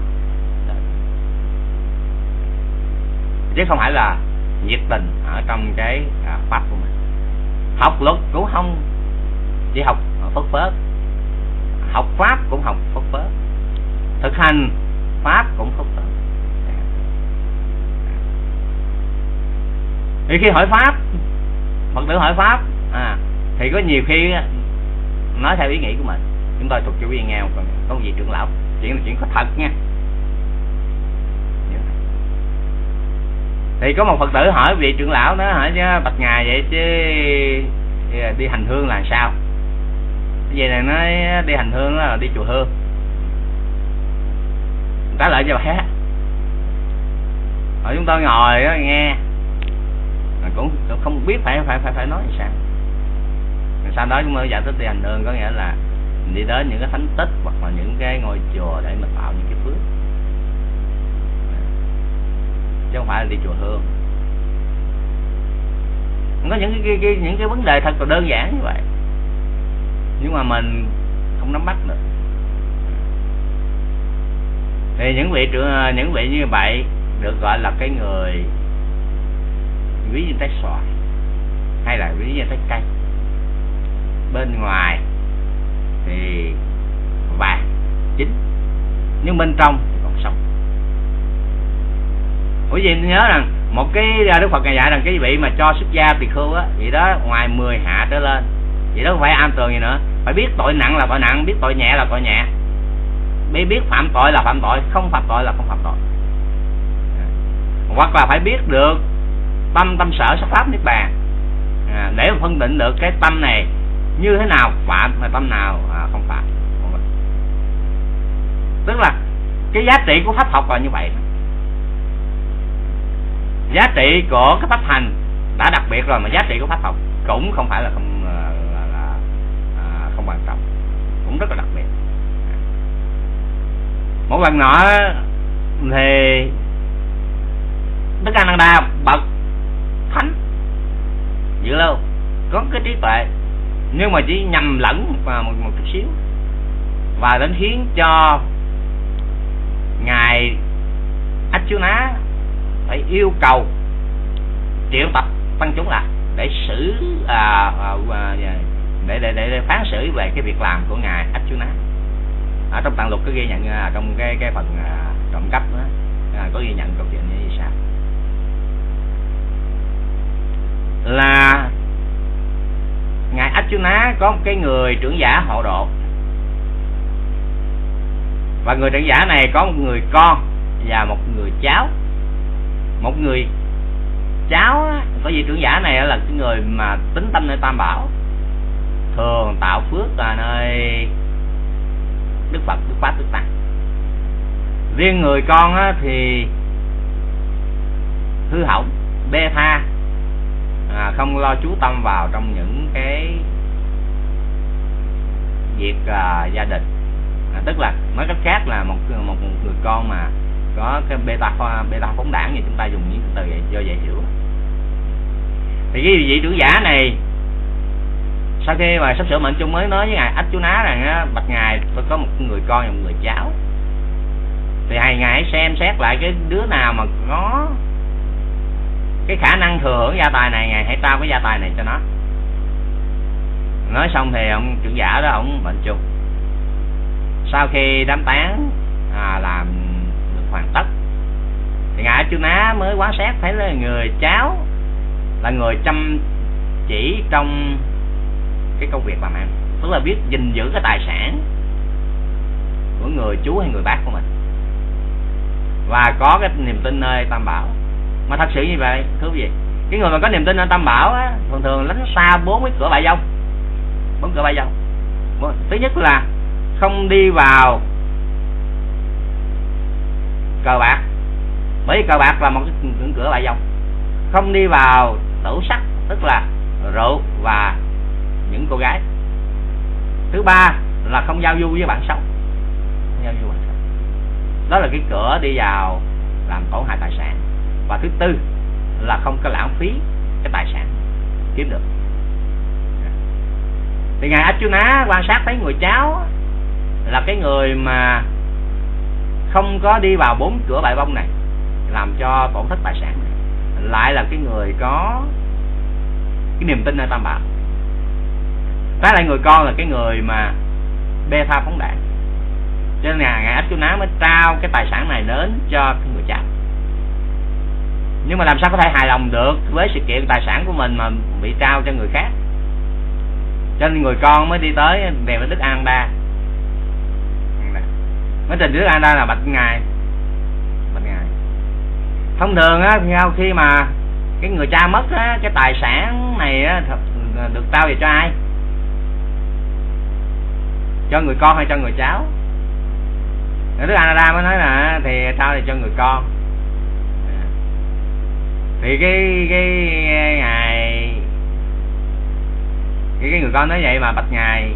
Chứ không phải là nhiệt tình ở trong cái à, pháp của mình. Học luật cũng không chỉ học phất phớt học pháp cũng học phất phớt thực hành pháp cũng phất phớt. Thì khi hỏi pháp phật tử hỏi pháp à thì có nhiều khi nói theo ý nghĩ của mình. Chúng tôi thuộc cho quý vị còn có gì trưởng lão. Chuyện là chuyện có thật nha. Dạ. Thì có một phật tử hỏi vị trưởng lão đó, hỏi chứ bạch ngài vậy chứ dạ, đi hành hương là sao? Vậy là nói, đi hành hương là đi chùa hương. Trả lời cho bà hỏi chúng tôi ngồi đó nghe. Cũng không biết phải phải phải phải nói sao sau đó chúng tôi giải thích đi hành hương có nghĩa là đi đến những cái thánh tích hoặc là những cái ngôi chùa để mà tạo những cái phước. Chứ không phải là đi chùa hương. Có những cái, cái, những cái vấn đề thật là đơn giản như vậy. Nhưng mà mình không nắm bắt được thì những vị trưởng những vị như vậy được gọi là cái người ví như trái xoài hay là ví như trái cây bên ngoài thì vàng chính. Nhưng bên trong thì còn sống. Quý vị nhớ rằng một cái à, đức phật ngài dạy rằng cái vị mà cho xuất gia tỳ khưu á vậy đó ngoài 10 hạ trở lên. Vậy đó không phải am tường gì nữa. Phải biết tội nặng là tội nặng biết tội nhẹ là tội nhẹ. Biết biết phạm tội là phạm tội không phạm tội là không phạm tội. Hoặc là phải biết được tâm tâm sở sắc pháp niết bàn. À, để phân định được cái tâm này như thế nào phạm mà tâm nào à, không phạm. Tức là cái giá trị của pháp học là như vậy giá trị của cái pháp hành đã đặc biệt rồi mà giá trị của pháp học cũng không phải là không là, là, là à, không quan trọng. Cũng rất là đặc biệt. Một lần nọ thì đức ananda đa bậc thánh dữ lâu có cái trí tuệ nhưng mà chỉ nhầm lẫn và một, một chút xíu. Và đến khiến cho ngài ách chúa ná phải yêu cầu triệu tập tăng chúng lại để xử à, à, à, để, để để để phán xử về cái việc làm của ngài ách chúa ná ở trong tạng luật có ghi nhận à, trong cái cái phần à, trộm cắp đó, à, có ghi nhận câu chuyện như sao là ngài Achuna có một cái người trưởng giả hộ độ. Và người trưởng giả này có một người con và một người cháu. Một người cháu có vị trưởng giả này là cái người mà tính tâm nơi tam bảo. Thường tạo phước là nơi đức phật, đức pháp, đức tăng. Riêng người con thì hư hỏng, bê tha à, không lo chú tâm vào trong những cái việc à, gia đình. À, tức là nói cách khác là một một người con mà có cái beta beta phóng đảng như chúng ta dùng những từ vậy do vậy hiểu. Thì cái vị trưởng giả này sau khi mà sắp sửa mệnh chung mới nói với ngài ách chú ná rằng á, bạch ngài tôi có một người con và một người cháu. Thì hai ngày xem xét lại cái đứa nào mà có cái khả năng thừa hưởng gia tài này ngài hãy trao cái gia tài này cho nó. Nói xong thì ông trưởng giả đó ông bệnh chung sau khi đám tán à, làm được hoàn tất thì ngài chú ná mới quan sát thấy là người cháu là người chăm chỉ trong cái công việc làm ăn tức là biết gìn giữ cái tài sản của người chú hay người bác của mình. Và có cái niềm tin nơi tam bảo mà thật sự như vậy, thưa quý vị, cái người mà có niềm tin ở tam bảo á, thường thường lánh xa bốn cái cửa bại dông. Bốn cửa bại dông. Thứ nhất là không đi vào cờ bạc, bởi vì cờ bạc là một cái cửa bại dông. Không đi vào tủ sắt, tức là rượu và những cô gái. Thứ ba là không giao du với bạn sống. Giao du bạn sống. Đó là cái cửa đi vào làm tổn hại tài sản và thứ tư là không có lãng phí cái tài sản kiếm được. Thì ngài Achuna quan sát thấy người cháu là cái người mà không có đi vào bốn cửa bại bông này làm cho tổn thất tài sản này lại là cái người có cái niềm tin ở tam bảo. Trái lại người con là cái người mà bê tha phóng đạn. Cho nên ngài ngài Achuna mới trao cái tài sản này đến cho cái người cháu nhưng mà làm sao có thể hài lòng được với sự kiện tài sản của mình mà bị trao cho người khác? Cho nên người con mới đi tới đèn với đức an đa. Mới trình đức an đa là bạch ngài. Bạch ngài. Thông thường á, sau khi mà cái người cha mất á, cái tài sản này á được trao về cho ai? Cho người con hay cho người cháu? Đức an đa mới nói là thì trao thì cho người con thì cái cái ngài cái, cái người con nói vậy mà bạch ngài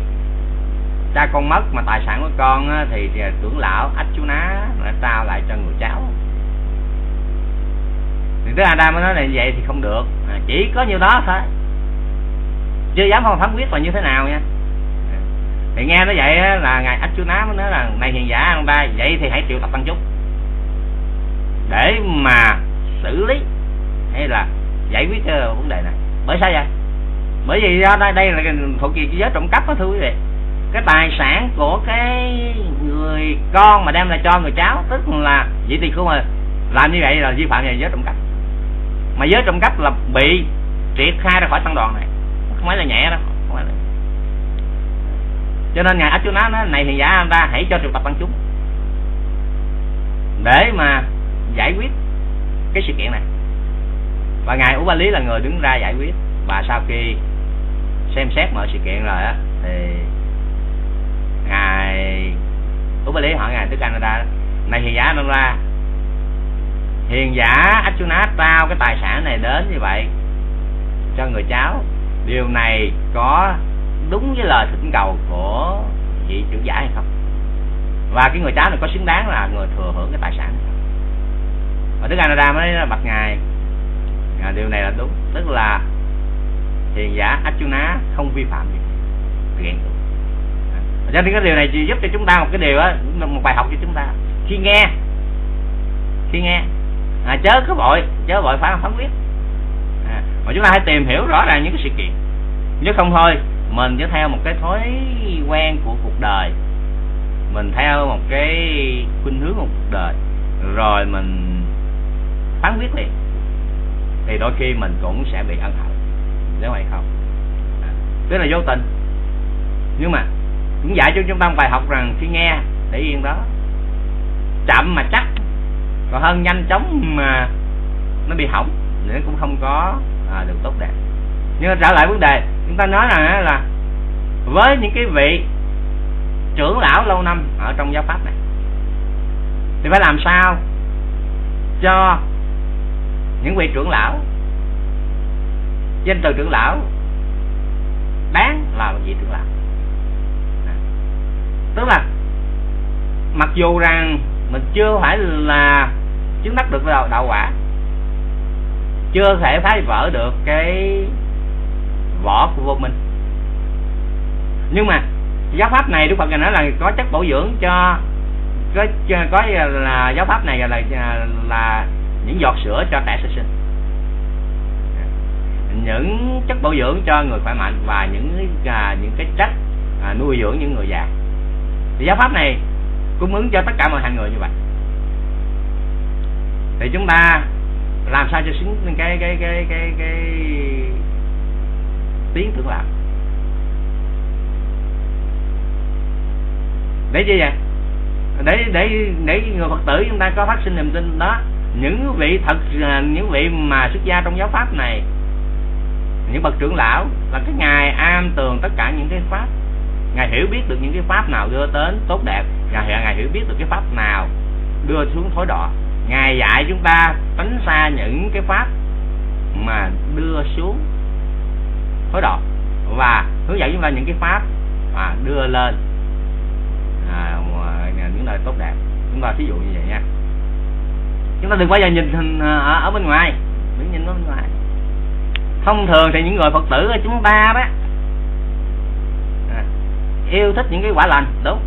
cha con mất mà tài sản của con á, thì, thì tưởng lão ách chú ná là trao lại cho người cháu. Thì đức Adam mới nói là vậy thì không được. À, chỉ có nhiêu đó thôi. Chưa dám không thấm quyết là như thế nào nha. Thì nghe nó vậy á, là ngài ách chú ná mới nói là này hiền giả ông ta vậy thì hãy triệu tập tăng chúng để mà xử lý hay là giải quyết cái vấn đề này. Bởi sao vậy? Bởi vì do đây đây là thuộc về giới trộm cắp đó, thưa quý vị. Cái tài sản của cái người con mà đem lại cho người cháu, tức là vậy thì không mà làm như vậy là vi phạm về giới trộm cắp. Mà giới trộm cắp là bị triệt khai ra khỏi tăng đoàn này. Không phải là nhẹ đâu, không phải là... cho nên ngài chú nói, này thì giả, anh ta hãy cho triệu tập tăng chúng để mà giải quyết cái sự kiện này và ngài Úc Ba Lý là người đứng ra giải quyết. Và sau khi xem xét mọi sự kiện rồi á, thì ngài Úc Ba Lý hỏi ngài Đức Canada, này hiền giả nó ra, hiền giả Achunat trao cái tài sản này đến như vậy cho người cháu, điều này có đúng với lời thỉnh cầu của vị trưởng giả hay không? Và cái người cháu này có xứng đáng là người thừa hưởng cái tài sản không? Và Đức Canada mới bạch ngài à, điều này là đúng. Tức là hiện giả Achuna không vi phạm gì. Hiện à, cho nên cái điều này chỉ giúp cho chúng ta một cái điều á một bài học cho chúng ta. Khi nghe khi nghe. À, chớ cứ vội chớ vội phán phán quyết. À, mà chúng ta hãy tìm hiểu rõ ràng những cái sự kiện. Nếu không thôi mình cứ theo một cái thói quen của cuộc đời. Mình theo một cái khuynh hướng của cuộc đời. Rồi mình phán quyết liền thì đôi khi mình cũng sẽ bị ân hận. Nếu hay không? À, tức là vô tình. Nhưng mà cũng dạy cho chúng ta một bài học rằng khi nghe để yên đó. Chậm mà chắc. Còn hơn nhanh chóng mà nó bị hỏng thì nó cũng không có à, được tốt đẹp. Nhưng mà trở lại vấn đề chúng ta nói rằng là với những cái vị trưởng lão lâu năm ở trong giáo pháp này thì phải làm sao cho những vị trưởng lão. Danh từ trưởng lão đáng là vị trưởng lão. Tức là mặc dù rằng mình chưa phải là chứng đắc được đạo, đạo quả chưa thể phá vỡ được cái vỏ của vô minh. Nhưng mà giáo pháp này đức phật nói là có chất bổ dưỡng cho có có là giáo pháp này là là, là những giọt sữa cho trẻ sơ sinh. Những chất bổ dưỡng cho người khỏe mạnh và những à, những cái chất à, nuôi dưỡng những người già. Thì giáo pháp này cung ứng cho tất cả mọi hạng người như vậy. Thì chúng ta làm sao cho xứng cái cái cái cái cái tiếng tưởng làm để chi vậy? Để để để người phật tử chúng ta có phát sinh niềm tin đó những vị thật à, những vị mà xuất gia trong giáo pháp này những bậc trưởng lão là cái ngài am tường tất cả những cái pháp. Ngài hiểu biết được những cái pháp nào đưa đến tốt đẹp ngài ngài hiểu biết được cái pháp nào đưa xuống thối đọa ngài dạy chúng ta tránh xa những cái pháp mà đưa xuống thối đọa và hướng dẫn chúng ta những cái pháp mà đưa lên à, những lời tốt đẹp. Chúng ta thí dụ như vậy nha chúng ta đừng bao giờ nhìn hình à, ở, ở bên ngoài. Đừng nhìn ở bên ngoài. Thông thường thì những người phật tử của chúng ta đó. À, yêu thích những cái quả lành đúng.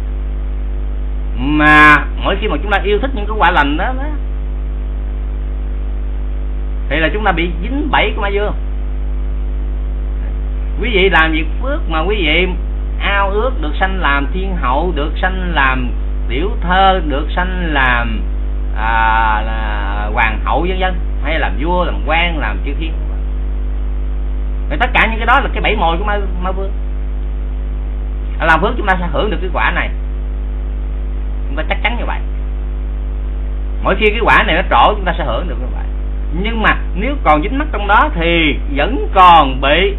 Mà mỗi khi mà chúng ta yêu thích những cái quả lành đó, đó thì là chúng ta bị dính bẫy của ma dương quý vị làm việc phước mà quý vị ao ước được sanh làm thiên hậu được sanh làm tiểu thơ được sanh làm à, là hoàng hậu vân vân hay làm vua làm quan làm chư thiên. Thì tất cả những cái đó là cái bẫy mồi của ma, ma vương. Làm phước chúng ta sẽ hưởng được cái quả này. Chúng ta chắc chắn như vậy. Mỗi khi cái quả này nó trổ chúng ta sẽ hưởng được như vậy. Nhưng mà nếu còn dính mắt trong đó thì vẫn còn bị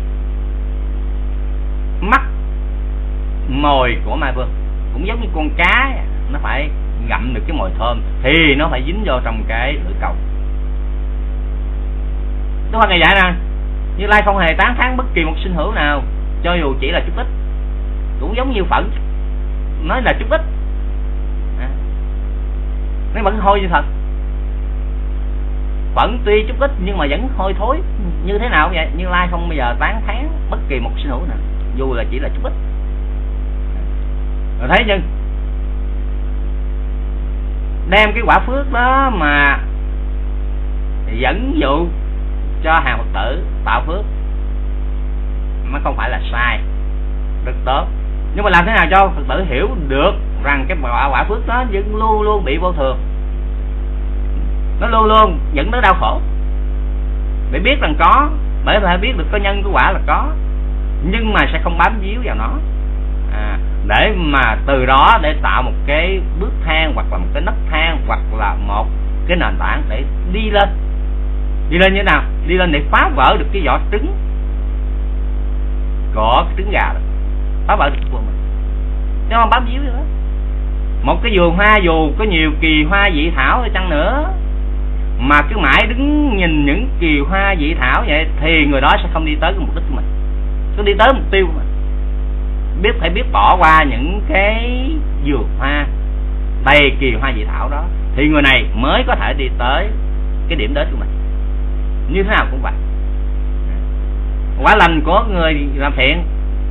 mắt mồi của ma vương. Cũng giống như con cá nó phải gặm được cái mồi thơm thì nó phải dính vô trong cái lưỡi cầu. Đức Phật ngày dạy nè, Như Lai không hề tán thán bất kỳ một sinh hữu nào, Cho dù chỉ là chút ít, Cũng giống như Phật. Nói là chút ít. À. Nó vẫn hôi như thật Phận tuy chút ít nhưng mà vẫn hôi thối. Như thế nào vậy, Như Lai không bao giờ tán thán bất kỳ một sinh hữu nào, Dù là chỉ là chút ít. À. Rồi thấy nhưng đem cái quả phước đó mà dẫn dụ cho hàng phật tử tạo phước. Nó không phải là sai rất tốt. Nhưng mà làm thế nào cho phật tử hiểu được rằng cái quả, quả phước đó vẫn luôn luôn bị vô thường? Nó luôn luôn dẫn tới đau khổ. Để biết rằng có bởi phải biết được có nhân của quả là có nhưng mà sẽ không bám víu vào nó. À, để mà từ đó để tạo một cái bước thang hoặc là một cái nấc thang hoặc là một cái nền tảng để đi lên. Đi lên như thế nào? Đi lên để phá vỡ được cái vỏ trứng. Của cái trứng gà đó. Phá vỡ được của mình. Chứ không bám víu nữa một cái vườn hoa dù có nhiều kỳ hoa dị thảo hay chăng nữa, mà cứ mãi đứng nhìn những kỳ hoa dị thảo vậy thì người đó sẽ không đi tới cái mục đích của mình. Không đi tới mục tiêu của mình biết phải biết bỏ qua những cái dược hoa đầy kỳ hoa dị thảo đó thì người này mới có thể đi tới cái điểm đến của mình. Như thế nào cũng vậy. Quả lành của người làm thiện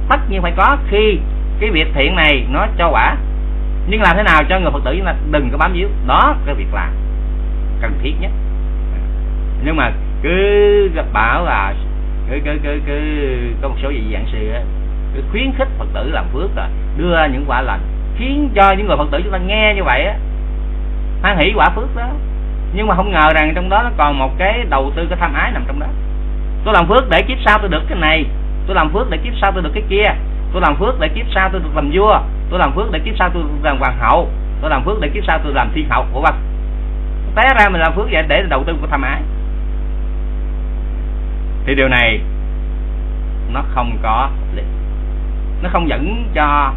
tất nhiên phải có khi cái việc thiện này nó cho quả. Nhưng làm thế nào cho người phật tử chúng ta đừng có bám víu. Đó cái việc làm cần thiết nhất. Nhưng mà cứ gặp bảo là cứ cứ cứ, cứ có một số vị giảng sư á cứ khuyến khích phật tử làm phước rồi đưa ra những quả lành, khiến cho những người phật tử chúng ta nghe như vậy á, hoan hỷ quả phước đó. Nhưng mà không ngờ rằng trong đó nó còn một cái đầu tư, cái tham ái nằm trong đó. Tôi làm phước để kiếp sau tôi được cái này, tôi làm phước để kiếp sau tôi được cái kia, tôi làm phước để kiếp sau tôi được làm vua, tôi làm phước để kiếp sau tôi làm hoàng hậu, tôi làm phước để kiếp sau tôi làm thiên hậu. Của vân té ra mình làm phước vậy để đầu tư của tham ái. Thì điều này nó không có lý nó không dẫn cho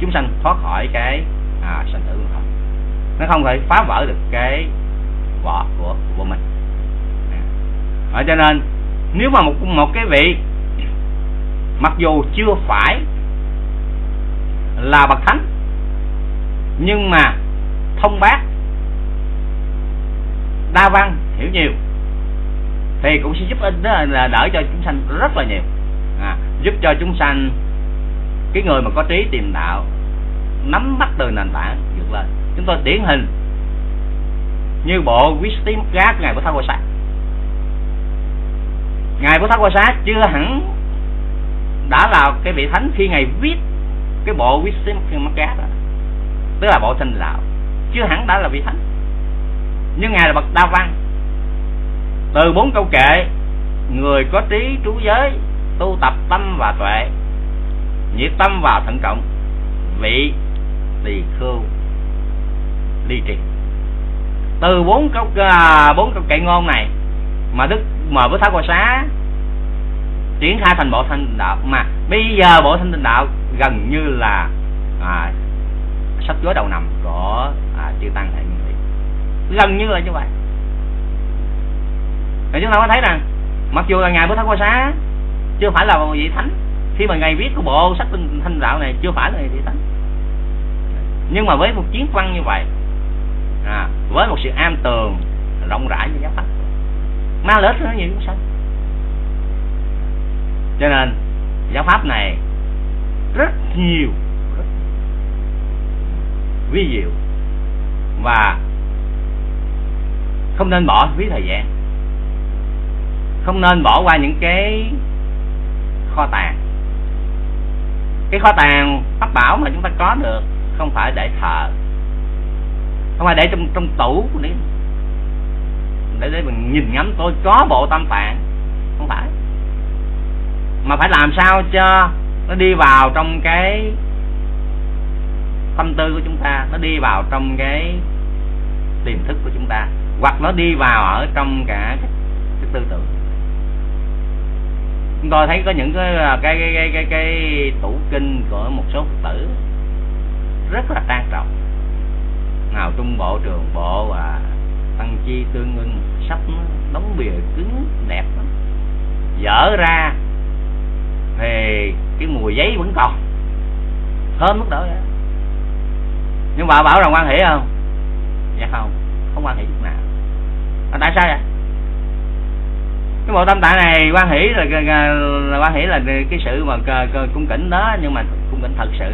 chúng sanh thoát khỏi cái à, sanh tử luân hồi nó không thể phá vỡ được cái vỏ của của mình à. cho nên nếu mà một một cái vị mặc dù chưa phải là bậc thánh nhưng mà thông bác đa văn hiểu nhiều thì cũng sẽ giúp ích đó là đỡ cho chúng sanh rất là nhiều à, giúp cho chúng sanh cái người mà có trí tìm đạo, nắm bắt từ nền tảng vượt lên. Chúng tôi điển hình như bộ Wisdom Gap ngày của Thác Qua Sát. Ngài của Thác Qua Sát chưa hẳn đã là cái vị thánh khi ngài viết cái bộ Wisdom Gap đó, tức là bộ thanh đạo. Chưa hẳn đã là vị thánh. Nhưng ngài là bậc đa văn. Từ bốn câu kệ, người có trí trú giới, tu tập tâm và tuệ nhiệt tâm vào thận trọng vị tỳ khưu ly trì. Từ bốn câu à, bốn câu cậy ngon này mà đức mời với thái quan xá triển khai thành bộ thanh đạo mà bây giờ bộ thanh tịnh đạo gần như là à, sách gối đầu nằm của à, chư tăng thầy nguyên thủy. Gần như là như vậy. Thì chúng ta có thấy rằng mặc dù là ngài bố thất qua xá chưa phải là một vị thánh khi mà ngài viết cái bộ sách thanh, thanh đạo này chưa phải là ngài địa tánh. Nhưng mà với một chiến văn như vậy à, với một sự am tường rộng rãi như giáo pháp ma lết nó nhiều cũng sanh cho nên giáo pháp này rất nhiều rất vi diệu và không nên bỏ phí thời gian không nên bỏ qua những cái kho tàng cái kho tàng pháp bảo mà chúng ta có được không phải để thờ không phải để trong trong tủ để để để mình nhìn ngắm tôi có bộ tam tạng không phải. Mà phải làm sao cho nó đi vào trong cái tâm tư của chúng ta nó đi vào trong cái tiềm thức của chúng ta hoặc nó đi vào ở trong cả cái, cái tư tưởng chúng tôi thấy có những cái à, cái cái cái cái, cái tủ kinh của một số phật tử rất là trang trọng. Nào trung bộ trường bộ và tăng chi tương ưng sắp đóng bìa cứng đẹp lắm. Dở ra thì cái mùi giấy vẫn còn thơm mức độ nhưng bà bảo rằng quan hệ không? Dạ không không quan hệ chút nào. À, tại sao vậy? Cái bộ tâm tạng này quan hỷ là, là, là quan hỷ là cái sự mà cung kính đó nhưng mà cung kính thật sự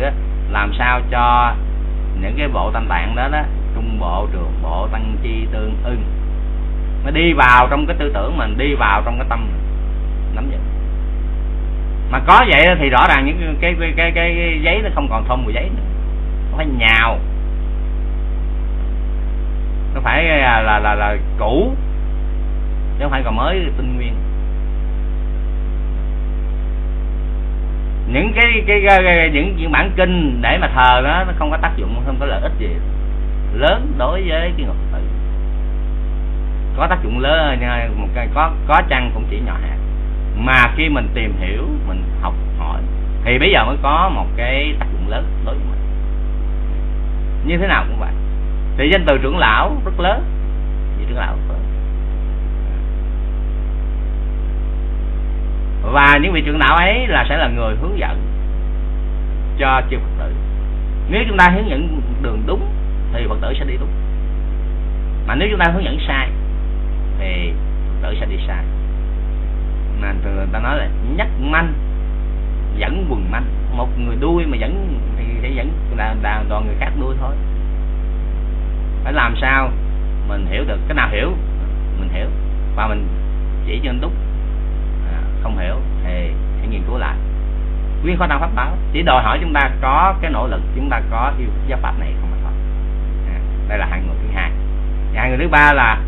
làm sao cho những cái bộ tâm tạng đó đó trung bộ trường bộ tăng chi tương ưng nó đi vào trong cái tư tưởng mình đi vào trong cái tâm nắm giữ. Mà có vậy thì rõ ràng những cái cái cái, cái giấy nó không còn thông mùi giấy nữa. Nó phải nhào. Nó phải là là là, là cũ chứ không phải còn mới tinh nguyên. Những cái cái, cái những những bản kinh để mà thờ đó nó không có tác dụng không có lợi ích gì. Lớn đối với cái ngọc tự có tác dụng lớn một cái có có chăng cũng chỉ nhỏ hạt mà khi mình tìm hiểu mình học hỏi thì bây giờ mới có một cái tác dụng lớn đối với mình. Như thế nào cũng vậy. Thì danh từ trưởng lão rất lớn. Vị trưởng lão rất lớn và những vị trưởng lão ấy là sẽ là người hướng dẫn cho chư phật tử. Nếu chúng ta hướng dẫn đường đúng, thì phật tử sẽ đi đúng. Mà nếu chúng ta hướng dẫn sai, thì phật tử sẽ đi sai. Mà người ta nói là nhắc manh, dẫn quần manh. Một người đuôi mà dẫn thì sẽ dẫn là đàn đoàn người khác đuôi thôi. Phải làm sao mình hiểu được? Cái nào hiểu, mình hiểu. Và mình chỉ cho anh đúng không hiểu thì hãy nghiên cứu lại. Nguyên khó năng pháp báo chỉ đòi hỏi chúng ta có cái nỗ lực chúng ta có yêu giáo pháp này không mà thôi à, đây là hạng người thứ hai. Hạng người thứ ba là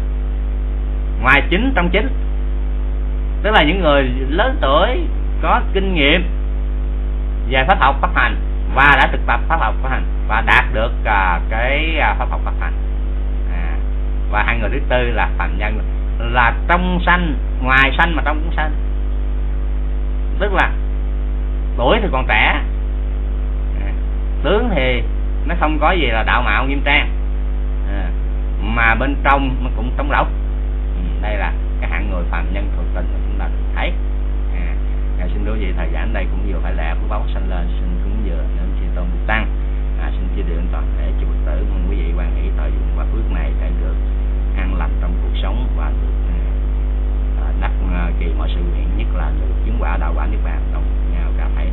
ngoài chính trong chính. Tức là những người lớn tuổi có kinh nghiệm về pháp học pháp hành và đã thực tập pháp học pháp hành và đạt được uh, cái uh, pháp học pháp hành. À, và hai người thứ tư là phạm nhân. Là trong sanh ngoài sanh mà trong cũng sanh tức là tuổi thì còn trẻ. À, tướng thì nó không có gì là đạo mạo nghiêm trang. À, mà bên trong nó cũng trống lóc ừ, đây là cái hạng người phạm nhân thường tình mà chúng ta được thấy. À, xin đối vị thời gian đây cũng vừa phải lẽ của báo sanh lên xin cúng dường nên chư tôn được tăng. À, xin chia điện toàn thể chư phật tử mong quý vị quan hỷ tận dụng và phước này để được an lành trong cuộc sống và được à, đắc ờ, kỳ mọi sự nguyện nhất là được chứng quả đạo quả niết bàn. Đồng nhau cả thầy